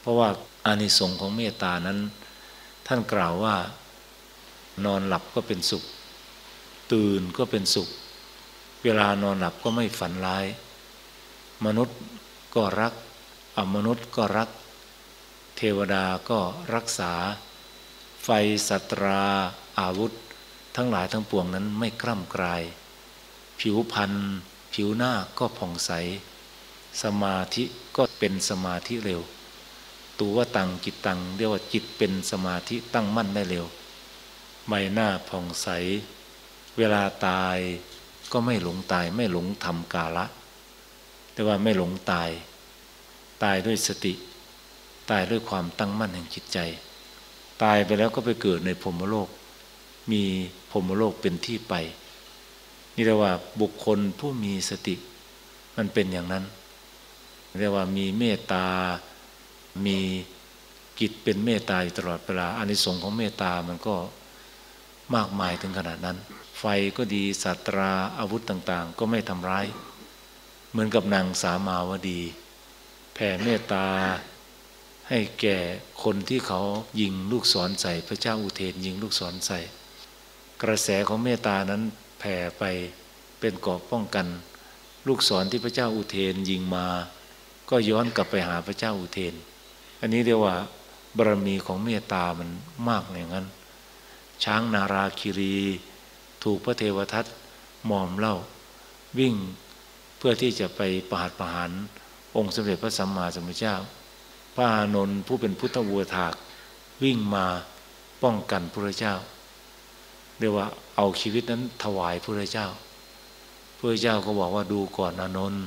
เพราะว่าอานิสงส์ของเมตตานั้น ท่านกล่าวว่า นอนหลับก็เป็นสุข ตื่นก็เป็นสุข เวลานอนหลับก็ไม่ฝันร้าย มนุษย์ก็รักอมนุษย์ก็รัก เทวดาก็รักษา ไฟสัตรา อาวุธ ทั้งหลายทั้งปวงนั้นไม่กล้ำกลาย ผิวพันธ์ผิวหน้าก็ผ่องใส สมาธิก็เป็นสมาธิเร็ว ตัวตังจิตตังเรียกว่าจิตเป็นสมาธิตั้งมั่นได้เร็ว ใบหน้าผ่องใส เวลาตายก็ไม่หลงตายไม่หลงทำกาละ แต่ว่าไม่หลงตาย ตายด้วยสติ ตายด้วยความตั้งมั่นแห่งจิตใจ ตายไปแล้วก็ไปเกิดในพรมโลก มีพรมโลกเป็นที่ไป นี่เรียกว่าบุคคลผู้มีสติ มันเป็นอย่างนั้น เรียกว่ามีเมตตา มีกิจเป็นเมตตาอยู่ตลอดเวลาอานิสงส์ของเมตตามันก็มากมายถึงขนาดนั้น ไฟก็ดีสัตราอาวุธต่างๆ ก็ไม่ทำร้าย เหมือนกับนางสามาวดี แผ่เมตตา ให้แก่คนที่เขายิงลูกศรใส่พระเจ้าอุเทนยิงลูกศรใส่ กระแสของเมตตานั้นแผ่ไปเป็นเกราะป้องกัน ลูกศรที่พระเจ้าอุเทนยิงมา ก็ย้อนกลับไปหาพระเจ้าอุเทน อันนี้เรียกว่าบารมีของเมตตามันมากอย่างนั้น ช้างนาราคิรี ถูกพระเทวทัตหมอมเล่า วิ่ง พื่อที่จะไปประหัตประหารองค์สมเด็จพระสัมมาสัมพุทธเจ้า พระอานนท์ผู้เป็นพุทธวัวถากวิ่งมาป้องกันพระเจ้า เรียกว่าเอาชีวิตนั้นถวายพระเจ้าพระเจ้าก็บอกว่าดูก่อนอานนท์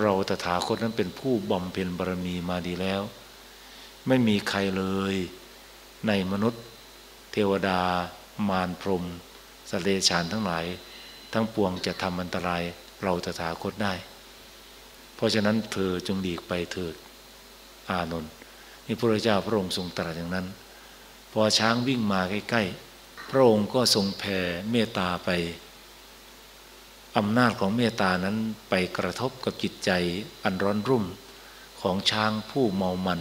เราตถาคตนั้นเป็นผู้บำเพ็ญบารมีมาดีแล้ว ไม่มีใครเลยในมนุษย์ เทวดามารพรมสเลชานทั้งหลาย ทั้งปวงจะทำอันตราย เราตถาคตได้ เพราะฉะนั้นเธอจงหลีกไปเถิดอานนท์นี่พระเจ้าพระองค์ทรงตรัสอย่างนั้น พอช้างวิ่งมาใกล้ๆ พระองค์ก็ทรงแผ่เมตตาไปอำนาจของเมตตานั้นไปกระทบกับจิตใจอันร้อนรุ่มของช้างผู้เมามัน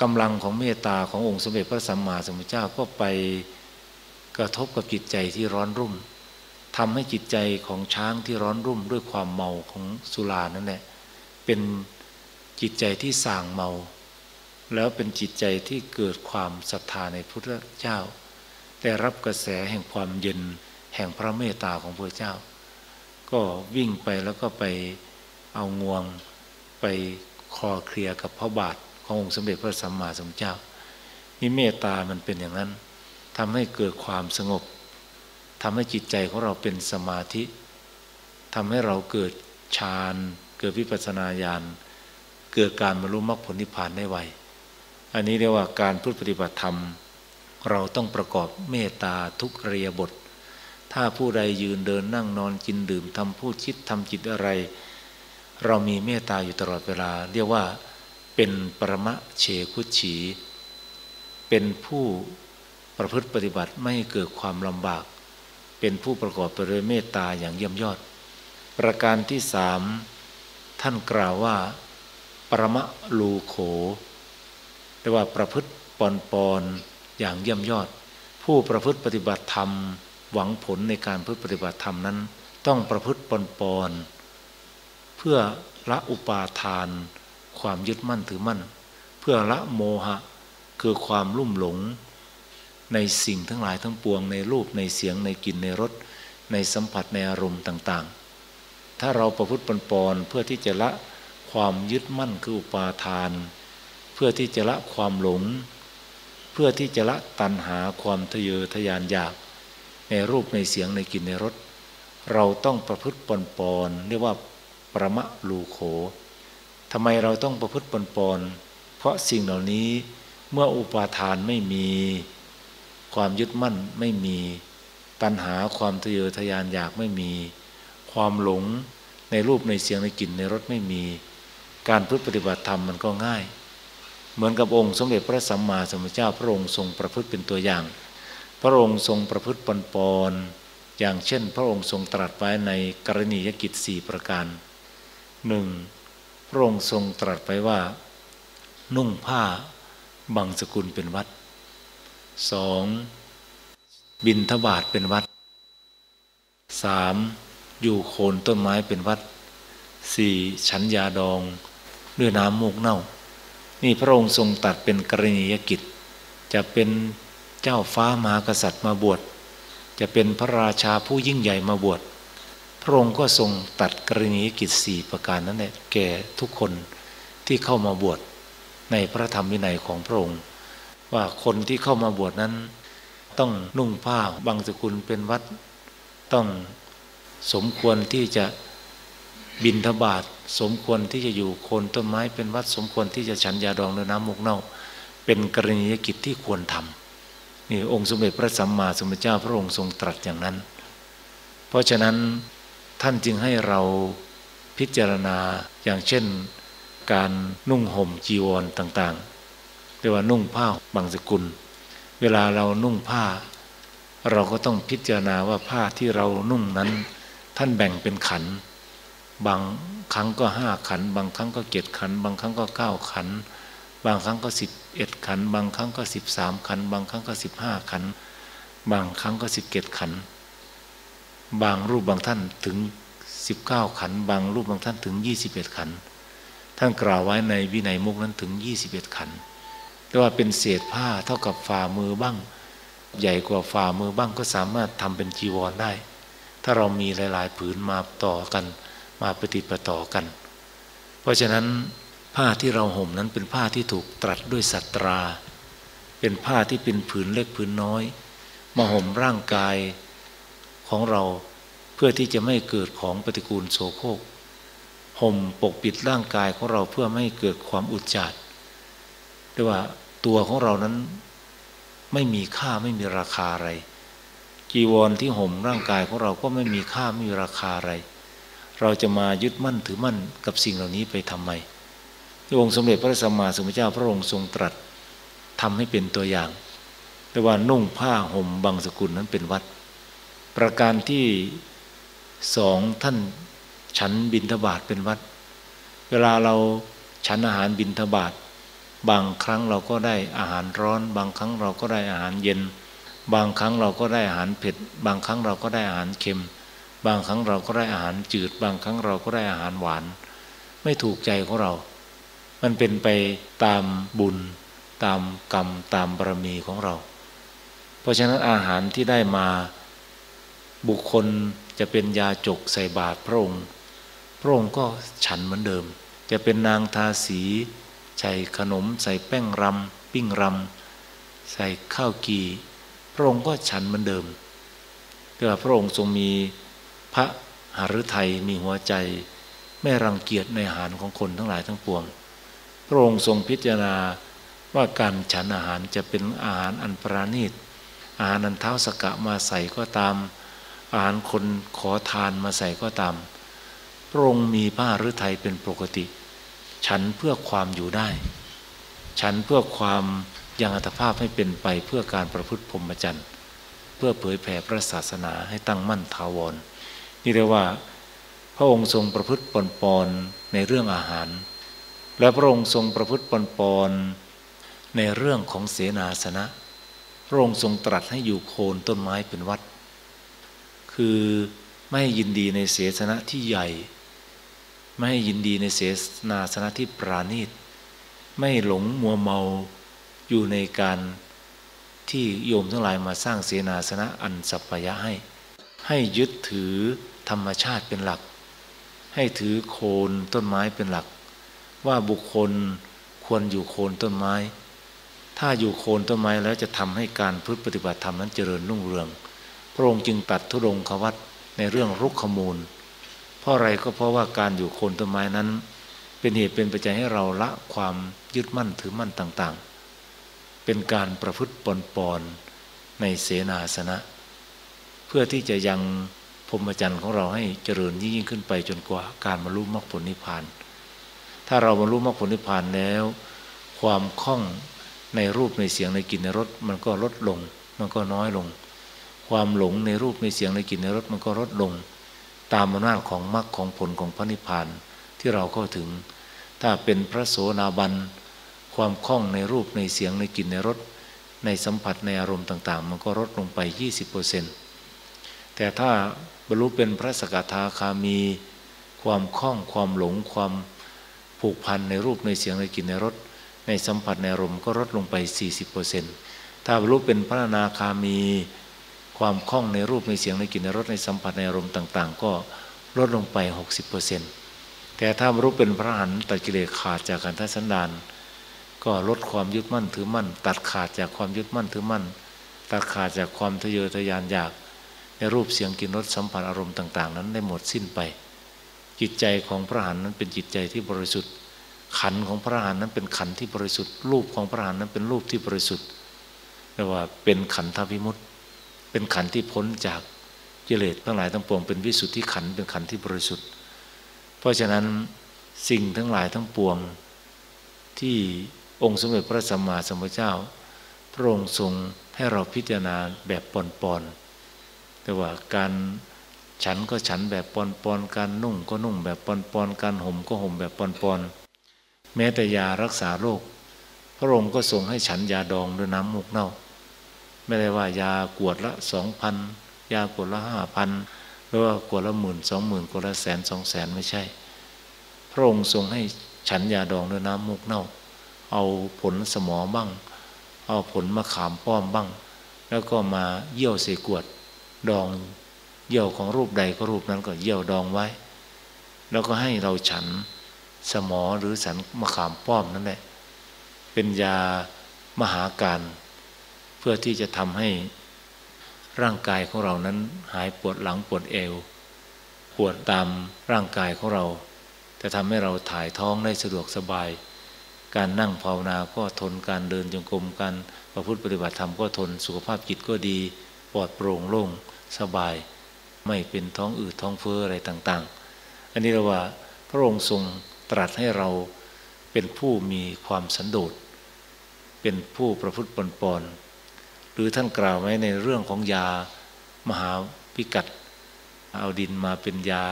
กำลังของเมตตาขององค์สมเด็จพระสัมมาสัมพุทธเจ้าก็ไปกระทบกับจิตใจที่ร้อนรุ่ม ทำให้จิตใจของช้างที่ร้อนรุ่มด้วยความเมาของสุรานั่นแหละเป็นจิตใจที่ส่างเมา แล้วเป็นจิตใจที่เกิดความศรัทธาในพุทธเจ้าได้รับกระแสแห่งความเย็นแห่งพระเมตตาของพระเจ้า ก็วิ่งไปแล้วก็ไปเอางวงไปคลอเคลียกับพระบาทขององค์สมเด็จพระสัมมาสัมพุทธเจ้านี่เมตตามันเป็นอย่างนั้นทำให้เกิดความสงบ ทำให้จิตใจของเราเป็นสมาธิทำให้เราเกิดฌานเกิดวิปัสนาญาณเกิดการบรรลุมรรคผลนิพพานได้ไวอันนี้เรียกว่าการพุทธปฏิบัติธรรม เราต้องประกอบเมตตาทุกเรียบท ถ้าผู้ใดยืนเดินนั่งนอนกินดื่มทำพูดคิดทำจิตอะไร เรามีเมตตาอยู่ตลอดเวลา เรียกว่าเป็นปรมะเชคุชีเป็นผู้ประพฤติปฏิบัติไม่เกิดความลำบาก เป็นผู้ประกอบไปด้วยเมตตาอย่างเยี่ยมยอด ประการที่สามท่านกล่าวว่า ปรมะลูโขเรียกว่าประพฤติปอนปอนอย่างเยี่ยมยอด ผู้ประพฤติปฏิบัติธรรม หวังผลในการพฤติปฏิบัติธรรมนั้น ต้องประพฤติปอนปอนเพื่อละอุปาทาน ความยึดมั่นถือมั่น เพื่อละโมหะ คือความลุ่มหลง ในสิ่งทั้งหลายทั้งปวง ในรูปในเสียงในกลิ่นในรสในสัมผัสในอารมณ์ต่างๆ ถ้าเราประพฤติปนปอนเพื่อที่จะละความยึดมั่นคืออุปาทาน เพื่อที่จะละความหลง เพื่อที่จะละตัณหาความทะเยอทะยานอยาก ในรูปในเสียงในกลิ่นในรสเราต้องประพฤติปนปอนเรียกว่าประมะลูโขทำไมเราต้องประพฤติปนปอนเพราะสิ่งเหล่านี้เมื่ออุปาทานไม่มี ความยึดมั่นไม่มีตัณหาความทะเยอทะยานอยากไม่มี ความหลงในรูปในเสียงในกลิ่นในรสไม่มี การพฤติปฏิบัติธรรมมันก็ง่าย เหมือนกับองค์สมเด็จพระสัมมาสัมพุทธเจ้า พระองค์ทรงประพฤติเป็นตัวอย่าง พระองค์ทรงประพฤติปนปอนอย่างเช่น พระองค์ทรงตรัสไว้ในกรณียกิจสี่ประการหนึ่งพระองค์ทรงตรัสไปว่า นุ่งผ้าบังสกุลเป็นวัด สองบินทบาทเป็นวัดสามอยู่โคนต้นไม้เป็นวัดสี่ฉันยาดองด้วยน้ำมูกเน่า นี่พระองค์ทรงตัดเป็นกรณียกิจ จะเป็นเจ้าฟ้ามหากษัตริย์มาบวชจะเป็นพระราชาผู้ยิ่งใหญ่มาบวชพระองค์ก็ทรงตัดกรณียกิจสี่ประการนั้นแหละแก่ทุกคนที่เข้ามาบวชในพระธรรมวินัยของพระองค์ ว่าคนที่เข้ามาบวชนั้น ต้องนุ่งผ้าบางสกุลเป็นวัด ต้องสมควรที่จะบินทบาทสมควรที่จะอยู่โคนต้นไม้เป็นวัดสมควรที่จะฉันยาดองด้วยน้ำมุกเน่า เป็นกรณียกิจที่ควรทำนี่องค์สมเด็จพระสัมมาสัมพุทธเจ้าพระองค์ทรงตรัสอย่างนั้น เพราะฉะนั้นท่านจึงให้เราพิจารณาอย่างเช่น การนุ่งห่มจีวรต่างๆ เรียกว่านุ่งผ้าบางสกุล เวลาเรานุ่งผ้า เราก็ต้องพิจารณาว่าผ้าที่เรานุ่งนั้น ท่านแบ่งเป็นขัน บางครั้งก็ห้าขัน บางครั้งก็เจ็ดขัน บางครั้งก็เก้าขัน บางครั้งก็สิบเอ็ดขัน บางครั้งก็สิบสามขัน บางครั้งก็สิบห้าขัน บางครั้งก็สิบเจ็ดขัน บางรูปบางท่านถึงสิบเก้าขัน บางรูปบางท่านถึงยี่สิบเอ็ดขัน ท่านกล่าวไว้ในวินัยมุกนั้นถึงยี่สิบเอ็ดขัน แต่ว่าเป็นเศษผ้าเท่ากับฝ่ามือบ้าง ใหญ่กว่าฝ่ามือบ้างก็สามารถทำเป็นจีวรได้ ถ้าเรามีหลาย ๆ ผืนมาต่อกันมาปฏิปต่อกัน เพราะฉะนั้นผ้าที่เราห่มนั้นเป็นผ้าที่ถูกตรัสด้วยสัตรา เป็นผ้าที่เป็นผืนเล็กผืนน้อย มาห่มร่างกายของเราเพื่อที่จะไม่เกิดของปฏิกูลโสโครกห่มปกปิดร่างกายของเราเพื่อไม่ให้เกิดความอุจจาระด้วยว่า ตัวของเรานั้น ไม่มีค่าไม่มีราคาอะไร จีวรที่ห่มร่างกายของเราก็ไม่มีค่าไม่มีราคาอะไร เราจะมายึดมั่นถือมั่นกับสิ่งเหล่านี้ไปทำไมที่องค์สมเด็จพระสัมมาสัมพุทธเจ้าพระองค์ทรงตรัสทำให้เป็นตัวอย่าง แต่ว่านุ่งผ้าห่มบางสกุลนั้นเป็นวัด ประการที่สองท่านฉันบินทบาทเป็นวัด เวลาเราฉันอาหารบินทบาท บางครั้งเราก็ได้อาหารร้อน บางครั้งเราก็ได้อาหารเย็น บางครั้งเราก็ได้อาหารเผ็ด บางครั้งเราก็ได้อาหารเค็ม บางครั้งเราก็ได้อาหารจืด บางครั้งเราก็ได้อาหารหวาน ไม่ถูกใจของเรา มันเป็นไปตามบุญ ตามกรรมตามบารมีของเรา เพราะฉะนั้นอาหารที่ได้มาบุคคลจะเป็นยาจกใส่บาตรพระองค์ พระองค์ก็ฉันเหมือนเดิม จะเป็นนางทาสี ใส่ขนม ใส่แป้งรำปิ้งรำใส่ข้าวกีพระองค์ก็ฉันเหมือนเดิมแต่ว่าพระองค์ทรงมีพระหฤทัยมีหัวใจ ไม่รังเกียจในอาหารของคนทั้งหลายทั้งปวง พระองค์ทรงพิจารณาว่าการฉันอาหารจะเป็นอาหารอันปราณีตอาหารอันเท้าสกะมาใส่ก็ตาม อาหารคนขอทานมาใส่ก็ตาม พระองค์มีผ้าฤทัยเป็นปกติ ฉันเพื่อความอยู่ได้ ฉันเพื่อความยังอัตภาพให้เป็นไปเพื่อการประพฤติพรหมจรรย์ เพื่อเผยแผ่พระศาสนาให้ตั้งมั่นถาวร นี่เรียกว่า พระองค์ทรงประพฤติปนปอนในเรื่องอาหาร และพระองค์ทรงประพฤติปนปอนในเรื่องของเสนาสนะ พระองค์ทรงตรัสให้อยู่โคนต้นไม้เป็นวัด คือไม่ยินดีในเสสนะที่ใหญ่ ไม่ยินดีในเสนาสนะที่ปราณีต ไม่หลงมัวเมาอยู่ในการที่โยมทั้งหลายมาสร้างเสนาสนะอันสัพยะให้ ให้ยึดถือธรรมชาติเป็นหลัก ให้ถือโคนต้นไม้เป็นหลัก ว่าบุคคลควรอยู่โคนต้นไม้ ถ้าอยู่โคนต้นไม้แล้วจะทำให้การพฤติปฏิบัติธรรมนั้นเจริญรุ่งเรือง พระองค์จึงตัดทุรงควัตในเรื่องรุกขมูล เพราะอะไรก็เพราะว่าการอยู่โคนต้นไม้นั้น เป็นเหตุเป็นปัจจัยให้เราละความยึดมั่นถือมั่นต่างๆ เป็นการประพฤติปนปอนในเสนาสนะ เพื่อที่จะยังพรมจรรย์ของเราให้เจริญยิ่งขึ้นไปจนกว่าการบรรลุมรรคผลนิพพาน ถ้าเราบรรลุมรรคผลนิพพานแล้ว ความคล่องในรูปในเสียงในกลิ่นในรสมันก็ลดลง มันก็น้อยลง ความหลงในรูปในเสียงในกลิ่นในรสมันก็ลดลง ตามอำนาจของมรรคของผลของพระนิพพานที่เราเข้าถึง ถ้าเป็นพระโสดาบันความคล่องในรูปในเสียงในกลิ่นในรสในสัมผัสในอารมณ์ต่าง ๆ มันก็ลดลงไป 20%แต่ถ้าบรรลุเป็นพระสกทาคามี ความคล่องความหลงความผูกพันในรูปในเสียงในกลิ่นในรสในสัมผัสในอารมณ์ก็ลดลงไป 40%ถ้าบรรลุเป็นพระนาคามี ความคล่องในรูปในเสียงในกลิ่นในรสในสัมผัสในอารมณ์ต่าง ๆ ก็ลดลงไป 60%แต่ถ้ารู้เป็นพระหันตัดกิเลสขาดจากการทัศนดาน ก็ลดความยึดมั่นถือมั่น ตัดขาดจากความยึดมั่นถือมั่น ตัดขาดจากความทะเยอทะยานอยากในรูปเสียงกลิ่นรสสัมผัสอารมณ์ต่าง ๆ นั้นได้หมดสิ้นไป จิตใจของพระหันนั้นเป็นจิตใจที่บริสุทธิ์ ขันของพระหันนั้นเป็นขันที่บริสุทธิ์ รูปของพระหันนั้นเป็นรูปที่บริสุทธิ์เรียกว่าเป็นขันธวิมุตติ เป็นขันที่พ้นจากกิเลสทั้งหลายทั้งปวงเป็นวิสุทธิขันเป็นขันที่บริสุทธิ์ เพราะฉะนั้นสิ่งทั้งหลายทั้งปวงที่องค์สมเด็จพระสัมมาสัมพุทธเจ้า พระองค์ทรงให้เราพิจารณาแบบปอนๆแต่ว่าการฉันก็ฉันแบบปอนๆการนุ่งก็นุ่งแบบปอนๆการห่มก็ห่มแบบปอนๆแม้แต่ยารักษาโรคพระองค์ก็ทรงให้ฉันยาดองด้วยน้ำมุกเน่า ไม่ได้ว่ายากวดละสองพันยากวดละห้าพันหรือว่ากวดละหมื่นสองหมื่นกวดละแสนสองแสนไม่ใช่ พระองค์ทรงให้ฉันยาดองด้วยน้ำมุกเน่า เอาผลสมอบ้าง เอาผลมะขามป้อมบ้าง แล้วก็มาเยี่ยวเสกวดดองเยี่ยวของรูปใดก็รูปนั้นก็เยี่ยวดองไว้ แล้วก็ให้เราฉันสมอหรือสันมะขามป้อมนั่นแหละเป็นยามหาการ เพื่อที่จะทำให้ร่างกายของเรานั้นหายปวดหลังปวดเอว ปวดตามร่างกายของเรา จะทำให้เราถ่ายท้องได้สะดวกสบาย การนั่งภาวนาก็ทนการเดินจงกรมการประพฤติปฏิบัติธรรมก็ทนสุขภาพจิตก็ดี ปลอดโปร่งโล่งสบาย ไม่เป็นท้องอืดท้องเฟ้ออะไรต่างๆ อันนี้เราว่าพระองค์ทรงตรัสให้เราเป็นผู้มีความสันโดษเป็นผู้ประพฤติปนปอน หรือท่านกล่าวไว้ในเรื่องของยามหาพิกัด เอาดินมาเป็นยา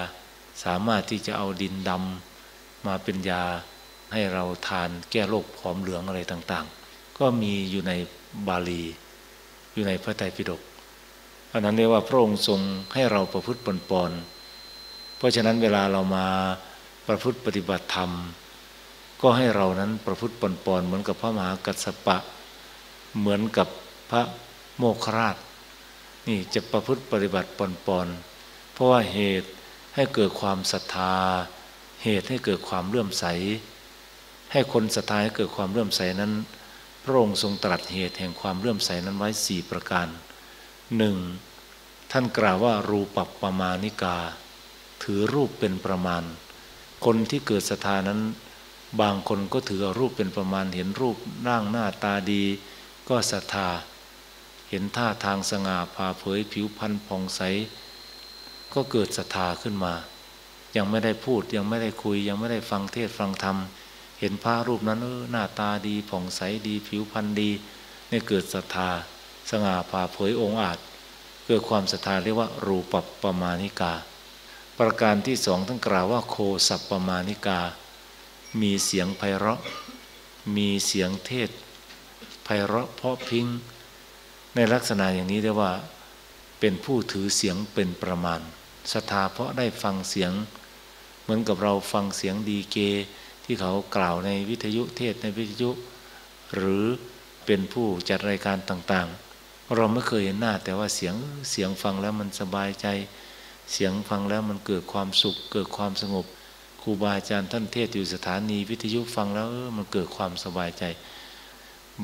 สามารถที่จะเอาดินดำมาเป็นยาให้เราทานแก้โรคผอมเหลืองอะไรต่างๆ ก็มีอยู่ในบาลี อยู่ในพระไตรปิฎกอันนั้นเรียกว่าพระองค์ทรงให้เราประพฤติปนปนเพราะฉะนั้นเวลาเรามาประพฤติปฏิบัติธรรม ก็ให้เรานั้นประพฤติปนปนเหมือนกับพระมหากัสสปะ เหมือนกับ พระโมคคราช นี่จะประพฤติปฏิบัติปนปอนเพราะว่าเหตุให้เกิดความศรัทธา เหตุให้เกิดความเลื่อมใส ให้คนศรัทธาให้เกิดความเลื่อมใสนั้น พระองค์ทรงตรัสเหตุแห่งความเลื่อมใสนั้นไว้สี่ประการหนึ่งท่านกล่าวว่ารูปปปมาณิกา ถือรูปเป็นประมาณ คนที่เกิดศรัทธานั้น บางคนก็ถือรูปเป็นประมาณเห็นรูปร่างหน้าตาดี ก็ศรัทธา เห็นท่าทางสง่าผ่าเผยผิวพรรณผ่องใส ก็เกิดศรัทธาขึ้นมา ยังไม่ได้พูดยังไม่ได้คุยยังไม่ได้ฟังเทศฟังธรรม เห็นพระรูปนั้นเออหน้าตาดีผ่องใสดีผิวพรรณดีนี่เกิดศรัทธา สง่าผ่าเผยองค์อาจ เกิดความศรัทธาเรียกว่ารูปปปมาณิกา ประการที่สองท่านกล่าวว่าโคสัปปมาณิกา มีเสียงไพเราะ มีเสียงเทศไพเราะเพราะพิง ในลักษณะอย่างนี้เรียกว่าเป็นผู้ถือเสียงเป็นประมาณศรัทธาเพราะได้ฟังเสียง เหมือนกับเราฟังเสียงดีเก ที่เขากล่าวในวิทยุเทศในวิทยุ หรือเป็นผู้จัดรายการต่างๆ เราไม่เคยเห็นหน้าแต่ว่าเสียงเสียงฟังแล้วมันสบายใจ เสียงฟังแล้วมันเกิดความสุข เกิดความสงบครูบาอาจารย์ท่านเทศอยู่สถานีวิทยุฟังแล้วมันเกิดความสบายใจ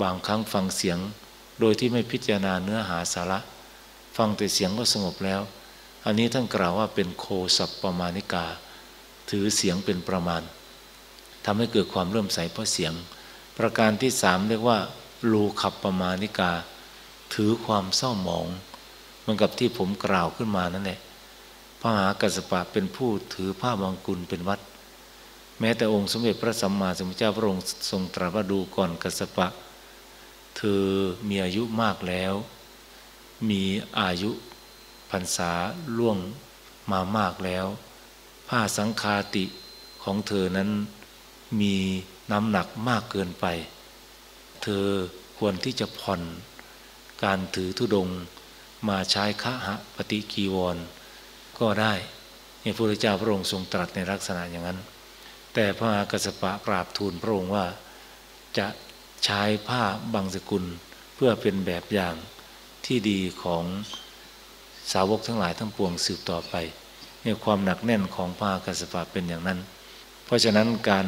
บางครั้งฟังเสียง โดยที่ไม่พิจารณาเนื้อหาสาระ ฟังแต่เสียงก็สงบแล้ว อันนี้ท่านกล่าวว่าเป็นโคสัปปมาณิกา ถือเสียงเป็นประมาณทำให้เกิดความเริ่มใสเพราะเสียง ประการที่สามเรียกว่าลูขับประมาณิกา ถือความเศร้าหมองเหมือนกับที่ผมกล่าวขึ้นมานั่นแหละพระมหากัสปะเป็นผู้ถือผ้าบางกุลเป็นวัด แม้แต่องค์สมเด็จพระสัมมาสัมพุทธเจ้าพระองค์ทรงตรัสว่าดูก่อนกัสปะเเธอมีอายุมากแล้ว มีอายุพรรษาล่วงมามากแล้ว ผ้าสังคาติของเธอนั้นมีน้ำหนักมากเกินไป เธอควรที่จะผ่อนการถือธุดงมาใช้คะหะปฏิกีวร ก็ได้ในพระพุทธเจ้าพระองค์ทรงตรัสในลักษณะอย่างนั้น แต่พระอากัสปะกราบทูลพระองค์ว่าจะ ใช้ผ้าบางสกุลเพื่อเป็นแบบอย่างที่ดีของสาวกทั้งหลายทั้งปวงสืบต่อไปในความหนักแน่นของพระอากัสปะเป็นอย่างนั้น เพราะฉะนั้นการ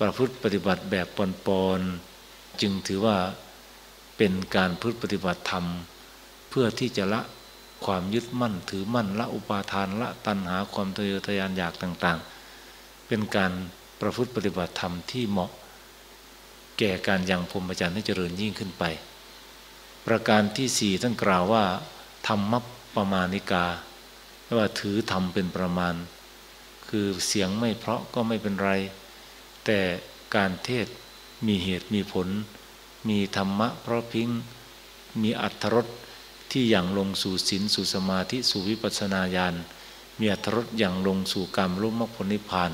ประพฤติปฏิบัติแบบปอนๆจึงถือว่าเป็นการพึ่ปฏิบัติธรรม เพื่อที่จะละความยึดมั่นถือมั่นละอุปาทานละตัณหาความทะเยอทะยานอยากต่างๆ เป็นการประพฤติปฏิบัติธรรมที่เหมาะ แก่การยังพรหมจรรย์ให้เจริญยิ่งขึ้นไป ประการที่สี่ท่านกล่าวว่า ธรรมประมาณิกาว่าถือธรรมเป็นประมาณ คือเสียงไม่เพราะก็ไม่เป็นไร แต่การเทศมีเหตุมีผล มีธรรมะเพราะพิงมีอัตรรสที่อย่างลงสู่ศีลสู่สมาธิสู่วิปัสสนาญาณมีอัตรรสอย่างลงสู่การรู้มรรคผลนิพพาน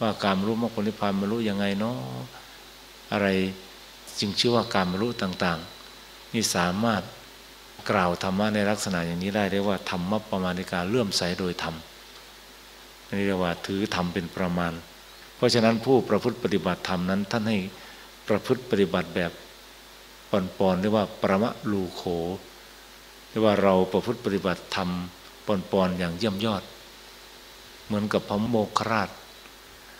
ว่าการรู้มรรคผลนิพพานมารู้ยังไงเนาะ อะไรจึงชื่อว่าการบรรลุต่างๆ นี่สามารถกล่าวธรรมะในลักษณะอย่างนี้ได้เรียกว่าธรรมะประมาณในการเลื่อมใสโดยธรรมนี่เรียกว่าถือธรรมเป็นประมาณ เพราะฉะนั้นผู้ประพฤติปฏิบัติธรรมนั้น ท่านให้ประพฤติปฏิบัติแบบปอนปอนเรียกว่าประมะลูโขเรียกว่าเราประพฤติปฏิบัติธรรมปอนปอนอย่างเยี่ยมยอด เหมือนกับพระโมคคราช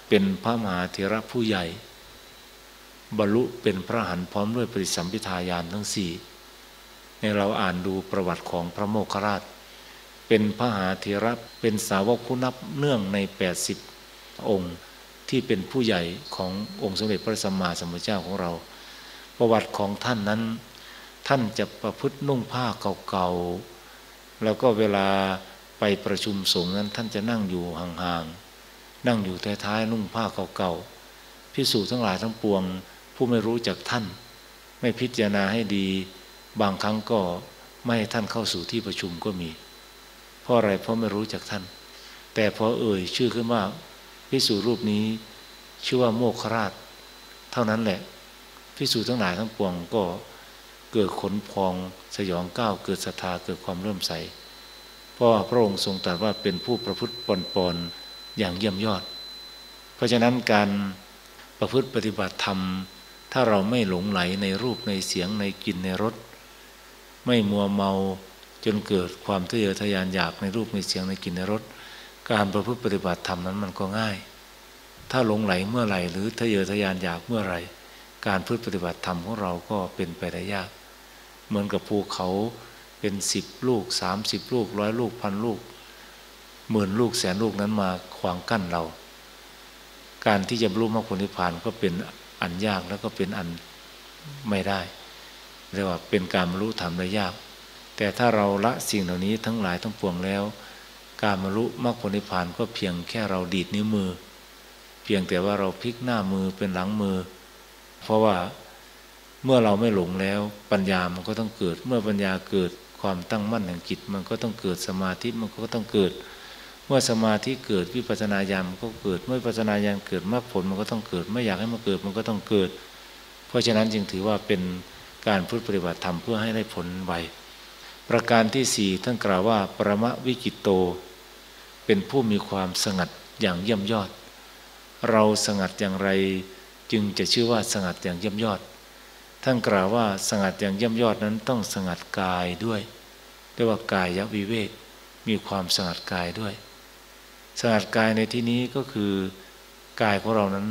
เป็นพระมหาเถระผู้ใหญ่ บรรลุเป็นพระหันพร้อมด้วยปริสัมพิทายานทั้งสี่ในเราอ่านดูประวัติของพระโมคคราช เป็นพระมหาเถระเป็นสาวกผู้นับเนื่องใน 80 องค์ที่เป็นผู้ใหญ่ขององค์สมเด็จพระสัมมาสัมพุทธเจ้าของเรา ประวัติของท่านนั้น ท่านจะประพฤตินุ่งผ้าเก่าๆ แล้วก็เวลาไปประชุมสงฆ์นั้นท่านจะนั่งอยู่ห่างๆ นั่งอยู่ท้ายๆนุ่งผ้าเก่าๆพิสูจน์ทั้งหลายทั้งปวง ผู้ไม่รู้จักท่าน ไม่พิจารณาให้ดี บางครั้งก็ไม่ให้ท่านเข้าสู่ที่ประชุมก็มี เพราะอะไรเพราะไม่รู้จักท่าน แต่พอเอ่ยชื่อขึ้นว่าพิสูจรูปนี้ชื่อว่าโมคราช เท่านั้นแหละพิสูจน์ทั้งหลายทั้งปวงก็เกิดขนพองสยองก้าวเกิดศรัทธาเกิดความเริ่มใสเพราะพระองค์ทรงตรัสว่าเป็นผู้ประพฤติปนปนอย่างเยี่ยมยอด เพราะฉะนั้นการประพฤติปฏิบัติธรรม ถ้าเราไม่หลงไหลในรูปในเสียงในกลิ่นในรสไม่มัวเมาจนเกิดความทะเยอทะยานอยากในรูปในเสียงในกลิ่นในรสการประพฤติปฏิบัติธรรมนั้นมันก็ง่าย ถ้าหลงไหลเมื่อไหร่หรือทะเยอทะยานอยากเมื่อไหร่ การพฤติปฏิบัติธรรมของเราก็เป็นไปได้ยาก เหมือนกับภูเขาเป็นสิบลูกสามสิบลูกร้อยลูกพันลูกหมื่นลูกแสนลูกนั้นมาขวางกั้นเรา การที่จะรู้มรรคผลนิพพานก็เป็น อันยากแล้วก็เป็นอันไม่ได้เรียกว่าเป็นการบรรลุธรรมได้ยาก แต่ถ้าเราละสิ่งเหล่านี้ทั้งหลายทั้งปวงแล้ว การบรรลุมรรคผลนิพพานก็เพียงแค่เราดีดนิ้วมือ เพียงแต่ว่าเราพลิกหน้ามือเป็นหลังมือ เพราะว่าเมื่อเราไม่หลงแล้วปัญญามันก็ต้องเกิด เมื่อปัญญาเกิดความตั้งมั่นแห่งจิตมันก็ต้องเกิดสมาธิมันก็ต้องเกิด มื่อสมาธิเกิดวิปัสสนาญาณมันก็เกิด เมื่อวิปัสสนาญาณเกิดมรรคผลมันก็ต้องเกิด ไม่อยากให้มันเกิดมันก็ต้องเกิด เพราะฉะนั้นจึงถือว่าเป็นการพุทธปฏิบัติธรรมเพื่อให้ได้ผลไวประการที่สี่ท่านกล่าวว่า ปรมวิกิตโต เป็นผู้มีความสงัดอย่างเยี่ยมยอด เราสงัดอย่างไรจึงจะชื่อว่าสงัดอย่างเยี่ยมยอด ท่านกล่าวว่าสงัดอย่างเยี่ยมยอดนั้นต้องสงัดกายด้วยเรียกว่ากายยวิเวกมีความสงัดกายด้วย สงัดกายในที่นี้ก็คือกายของเรานั้น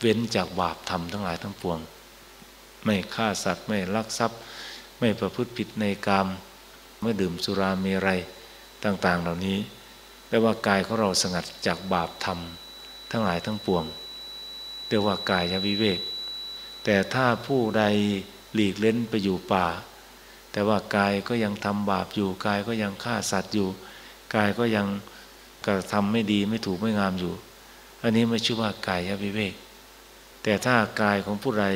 เว้นจากบาปธรรมทั้งหลายทั้งปวง ไม่ฆ่าสัตว์ไม่ลักทรัพย์ ไม่ประพฤติผิดในกรรมไม่ดื่มสุราเมรัยต่าง ๆ เหล่านี้แปลว่ากายของเราสงัดจากบาปธรรมทั้งหลายทั้งปวงเรียกว่ากายวิเวก แต่ถ้าผู้ใดหลีกเล่นไปอยู่ป่า แต่ว่ากายก็ยังทำบาปอยู่กายก็ยังฆ่าสัตว์อยู่ กายก็ยัง กระทำไม่ดีไม่ถูกไม่งามอยู่ อันนี้ไม่ชื่อว่ากายวิเวก แต่ถ้ากายของผู้ใด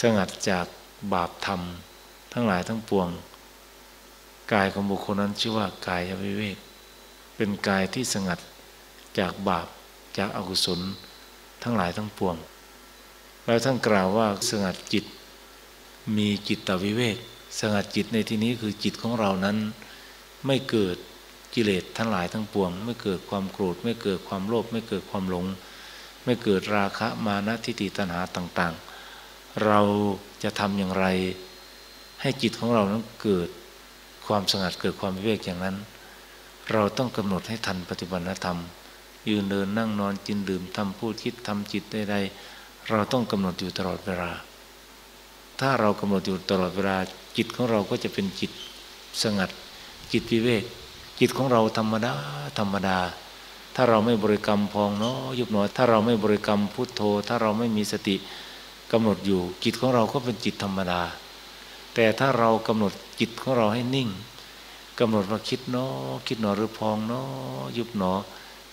สงัดจากบาปธรรม ทั้งหลายทั้งปวง กายของบุคคลนั้นชื่อว่ากายวิเวก เป็นกายที่สงัดจากบาปจากอากุศลทั้งหลายทั้งปวง แล้วท่านกล่าวว่าสงัดจิต มีจิตตวิเวก สงัดจิตในที่นี้คือจิตของเรานั้นไม่เกิด กิเลสทั้งหลายทั้งปวง ไม่เกิดความโกรธไม่เกิดความโลภไม่เกิดความหลง ไม่เกิดราคะมานะทิฏฐิตัณหาต่าง ๆ เราจะทำอย่างไร ให้จิตของเรานั้นเกิดความสงัดเกิดความวิเวกอย่างนั้น เราต้องกำหนดให้ทันปฏิบัติธรรม ยืนเดินนั่งนอนกินดื่มทำพูดคิดทำจิตใดๆเราต้องกำหนดอยู่ตลอดเวลา ถ้าเรากำหนดอยู่ตลอดเวลาจิตของเราก็จะเป็นจิตสงัดจิตวิเวก จิตของเราธรรมดาธรรมดา ถ้าเราไม่บริกรรมพองเนาะยุบหนอถ้าเราไม่บริกรรมพุทโธ ถ้าเราไม่มีสติกำหนดอยู่ จิตของเราก็เป็นจิตธรรมดา แต่ถ้าเรากำหนดจิตของเราให้นิ่งกำหนดว่าคิดเนาะคิดหนอหรือพองเนาะยุบหนอ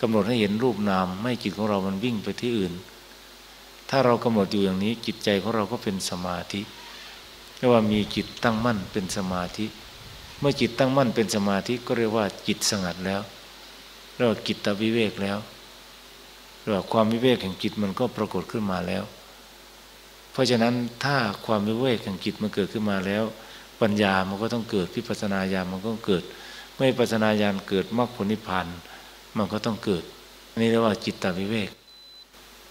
กำหนดให้เห็นรูปนาม ไม่จิตของเรามันวิ่งไปที่อื่น ถ้าเรากำหนดอยู่อย่างนี้จิตใจของเราก็เป็นสมาธิเรียกว่ามีจิตตั้งมั่นเป็นสมาธิ มื่อจิตตั้งมั่นเป็นสมาธิก็เรียกว่าจิตสงัดแล้วเรียกว่าจิตตวิเวกแล้วเรียกว่าความวิเวกแห่งจิตมันก็ปรากฏขึ้นมาแล้ว เพราะฉะนั้นถ้าความวิเวกแห่งจิตมันเกิดขึ้นมาแล้ว ปัญญามันก็ต้องเกิดพิปัสนาญาณมันก็เกิด ไม่ปัสนาญาณเกิดมรรคผลนิพพานมันก็ต้องเกิดนนี้เรียกว่าจิตตวิเวก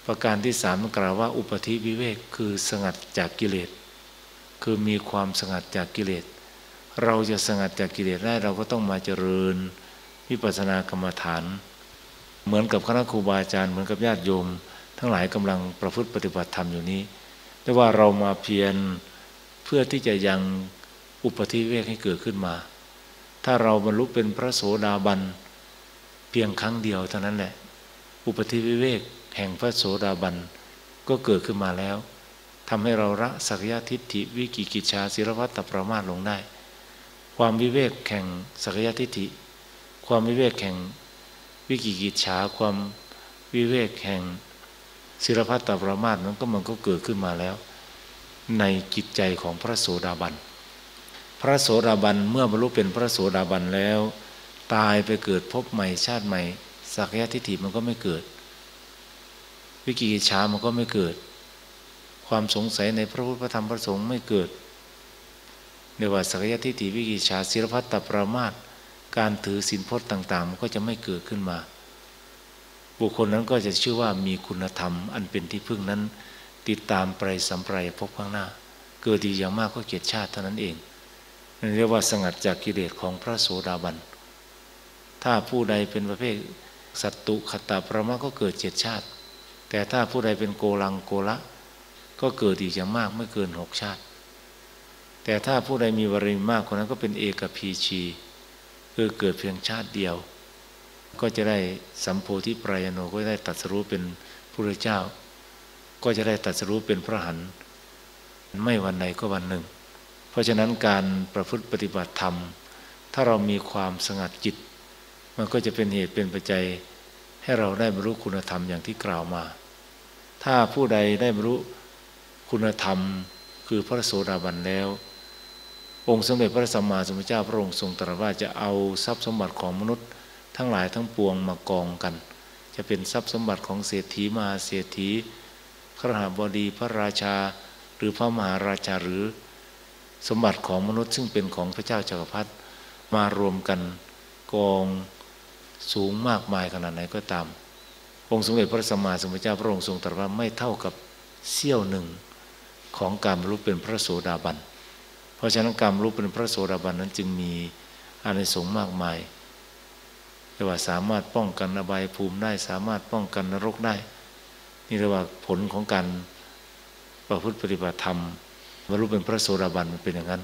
ประการที่สามมันกล่าวว่า อุปธิวิเวกคือสงัดจากกิเลสคือมีความสงัดจากกิเลส เราจะสงัดจากกิเลสได้เราก็ต้องมาเจริญวิปัสสนากรรมฐาน เหมือนกับคณะครูบาอาจารย์เหมือนกับญาติโยม ทั้งหลายกำลังประพฤติปฏิบัติธรรมอยู่นี้แต่ว่าเรามาเพียรเพื่อที่จะยังอุปธิเวกให้เกิดขึ้นมา ถ้าเราบรรลุเป็นพระโสดาบันเพียงครั้งเดียวเท่านั้นแหละ อุปธิวิเวกแห่งพระโสดาบันก็เกิดขึ้นมาแล้วทำให้เราละสักยะทิฏฐิวิกิกิจชาศิรวัตตประมาทลงได้ ความวิเวกแห่งสักยทิฏฐิ ความวิเวกแห่งวิกิกิจฉาความวิเวกแห่งศิลพัตตปรมาตนั้นก็มันก็เกิดขึ้นมาแล้ว ในจิตใจของพระโสดาบัน พระโสดาบันเมื่อบรรลุเป็นพระโสดาบันแล้ว ตายไปเกิดพบใหม่ชาติใหม่สักยะทิฏฐิมันก็ไม่เกิด วิกิกิจฉามันก็ไม่เกิด ความสงสัยในพระพุทธธรรมพระสงฆ์ไม่เกิด เรียกว่าสักยทิฏฐิวิกิชาศิลพัตตประมาทการถือสินพจน์ต่างๆ มันก็จะไม่เกิดขึ้นมา บุคคลนั้นก็จะชื่อว่ามีคุณธรรม อันเป็นที่พึ่งนั้น ติดตามไปสัมปรายพบข้างหน้า เกิดดีอย่างมากก็เกียรติชาติเท่านั้นเองนั่นเรียกว่าสงัดจากกิเลสของพระโสดาบัน ถ้าผู้ใดเป็นประเภทสัตตุขตาประมาก็เกิดเจ็ดชาติ แต่ถ้าผู้ใดเป็นโกลังโกละ ก็เกิดอีกอย่างมากไม่เกินหกชาติ แต่ถ้าผู้ใดมีวริมากคนนั้นก็เป็นเอกพีชีคือเกิดเพียงชาติเดียว ก็จะได้สัมโพธิปรายโนก็ได้ตัดสรู้เป็นพระเจ้า ก็จะได้ตัดสรู้เป็นพระหันไม่วันใดก็วันหนึ่ง เพราะฉะนั้นการประพฤติปฏิบัติธรรม ถ้าเรามีความสงัดจิต มันก็จะเป็นเหตุเป็นปัจจัยให้เราได้บรรลุคุณธรรมอย่างที่กล่าวมา ถ้าผู้ใดได้บรรลุคุณธรรมคือพระโสดาบันแล้ว องค์สมเด็จพระสัมมาสัมพุทธเจ้าพระองค์ทรงตรัสว่าจะเอาทรัพย์สมบัติของมนุษย์ ทั้งหลายทั้งปวงมากองกัน จะเป็นทรัพย์สมบัติของเศรษฐีมาเศรษฐีขรหบดีพระราชา หรือพระมหาราชาหรือสมบัติของมนุษย์ซึ่งเป็นของพระเจ้าจักรพรรดิมารวมกันกองสูงมากมายขนาดไหนก็ตาม องค์สมเด็จพระสัมมาสัมพุทธเจ้าพระองค์ทรงตรัสว่าไม่เท่ากับเสี้ยวหนึ่งของการบรรลุเป็นพระโสดาบัน เพราะฉะนั้นการรู้เป็นพระโสดาบันนั้นจึงมีอานิสงส์มากมายเรียกว่าสามารถป้องกันอบายภูมิได้ สามารถป้องกันนรกได้ นี่เรียกว่าผลของการประพฤติปฏิบัติธรรมบรรลุเป็นพระโสดาบันมันเป็นอย่างนั้น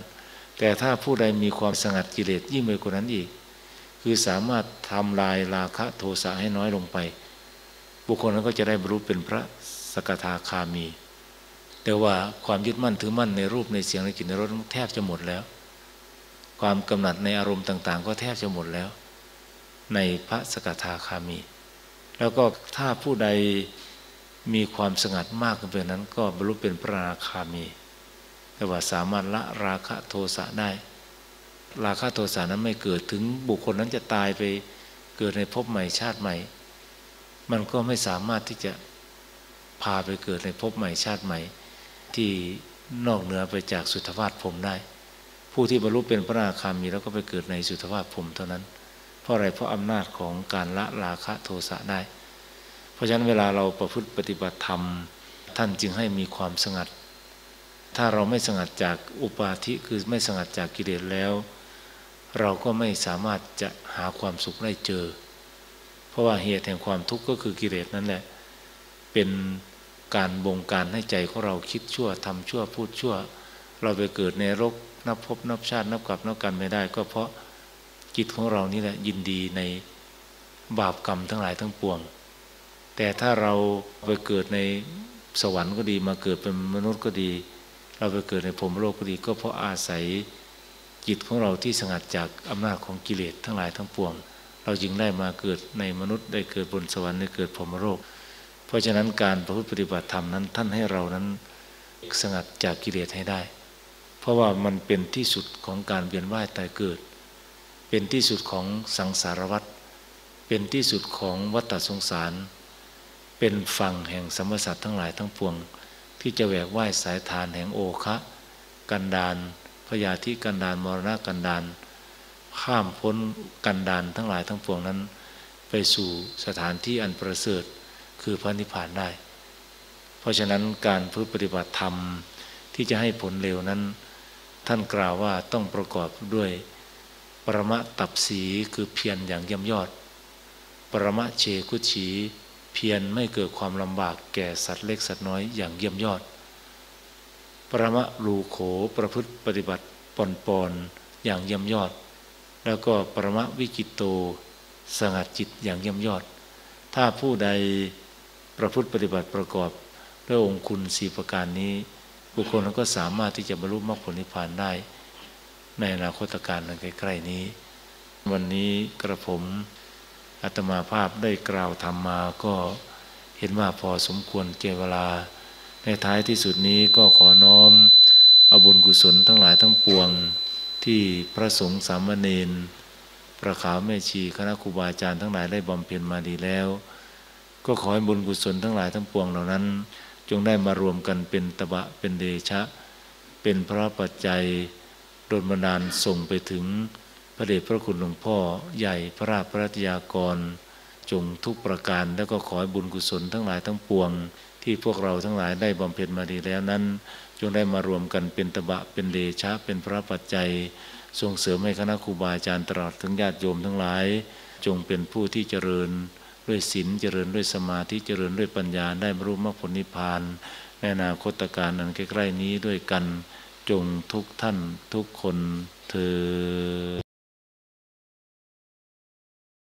แต่ถ้าผู้ใดมีความสงัดกิเลสยิ่งไปกว่านั้นอีก คือสามารถทำลายราคะโทสะให้น้อยลงไป บุคคลนั้นก็จะได้บรรลุเป็นพระสกทาคามี แต่ว่าความยึดมั่นถือมั่นในรูปในเสียงในกลิ่นในรสแทบจะหมดแล้ว ความกำหนัดในอารมณ์ต่าง ๆ ก็แทบจะหมดแล้ว ในพระสกทาคามี แล้วก็ถ้าผู้ใดมีความสงัดมากขึ้นไปนั้น ก็บรรลุเป็นพระราคามี แต่ว่าสามารถละราคะโทสะได้ ราคะโทสะนั้นไม่เกิดถึงบุคคลนั้นจะตายไปเกิดในภพใหม่ชาติใหม่ มันก็ไม่สามารถที่จะพาไปเกิดในภพใหม่ชาติใหม่ ที่นอกเหนือไปจากสุทธวาสผมได้ ผู้ที่บรรลุเป็นพระราคามีแล้วก็ไปเกิดในสุทธวาสผมเท่านั้น เพราะอะไรเพราะอำนาจของการละราคะโทสะได้ เพราะฉะนั้นเวลาเราประพฤติปฏิบัติธรรม ท่านจึงให้มีความสงัด ถ้าเราไม่สงัดจากอุปาทิคือไม่สงัดจากกิเลสแล้ว เราก็ไม่สามารถจะหาความสุขได้เจอ เพราะว่าเหตุแห่งความทุกข์ก็คือกิเลสนั่นแหละเป็น การบงการให้ใจของเราคิดชั่วทำชั่วพูดชั่ว เราไปเกิดในรกนับพบนับชาตินับกลับนับกันไม่ได้ ก็เพราะจิตของเรานี่แหละยินดีในบาปกรรมทั้งหลายทั้งปวง แต่ถ้าเราไปเกิดในสวรรค์ก็ดีมาเกิดเป็นมนุษย์ก็ดี เราไปเกิดในพรมโลกก็ดี ก็เพราะอาศัยจิตของเราที่สงัดจากอำนาจของกิเลสทั้งหลายทั้งปวง เราจึงได้มาเกิดในมนุษย์ได้เกิดบนสวรรค์ได้เกิดพรมโลก เพราะฉะนั้นการประพฤติปฏิบัติธรรมนั้น ท่านให้เรานั้นสงัดจากกิเลสให้ได้ เพราะว่ามันเป็นที่สุดของการเวียนว่ายตายเกิด เป็นที่สุดของสังสารวัฏเป็นที่สุดของวัฏสงสาร เป็นฝั่งแห่งสมสัตว์ทั้งหลายทั้งปวง ที่จะแหวกว่ายสายทานแห่งโอคะ กันดานพยาธิกันดานมรณะกันดานข้ามพ้นกันดานทั้งหลายทั้งปวงนั้น ไปสู่สถานที่อันประเสริฐ คือพระนิพพานได้ เพราะฉะนั้นการพึ่ปฏิบัติธรรมที่จะให้ผลเร็วนั้น ท่านกล่าวว่าต้องประกอบด้วยปรมะตับสีคือเพียรอย่างเยี่ยมยอด ปรมะเชคุชีเพียรไม่เกิดความลำบากแก่สัตว์เล็กสัตว์น้อยอย่างเยี่ยมยอด ปรมะรูโขประพฤติปฏิบัติปอนปอนอย่างเยี่ยมยอด แล้วก็ปรมะวิกิตโต สงัดจิตอย่างเยี่ยมยอด ถ้าผู้ใด ประพฤติปฏิบัติประกอบด้วยองค์คุณสีประการนี้ บุคคลก็สามารถที่จะบรรลุมรรคผลนิพพานได้ ในอนาคตการใกล้ๆนี้ วันนี้กระผมอาตมาภาพได้กล่าวธรรมมาก็เห็นว่าพอสมควรเจเวลา ในท้ายที่สุดนี้ก็ขอน้อมเอาบุญกุศลทั้งหลายทั้งปวงที่พระสงฆ์สามเณรประขาวแม่ชีคณะครูบาอาจารย์ทั้งหลายได้บำเพ็ญมาดีแล้ว ก็ขอให้บุญกุศลทั้งหลายทั้งปวงเหล่านั้น จงได้มารวมกันเป็นตบะเป็นเดชะ เป็นพระปัจจัยโดนบันดาลส่งไปถึงพระเดชพระคุณหลวงพ่อใหญ่พระราชพระยากร จงทุกประการแล้วก็ขอให้บุญกุศลทั้งหลายทั้งปวง ที่พวกเราทั้งหลายได้บำเพ็ญมาดีแล้วนั้น จงได้มารวมกันเป็นตบะเป็นเดชะ เป็นพระปัจจัยส่งเสริมให้คณะครูบาอาจารย์ตลอดถึงญาติโยมทั้งหลาย จงเป็นผู้ที่เจริญ ด้วยศีลเจริญด้วยสมาธิเจริญด้วยปัญญาได้บรรลุมรรคผลนิพพานในอนาคตการนั้นใกล้ๆนี้ด้วยกันจงทุกท่านทุกคนเธอ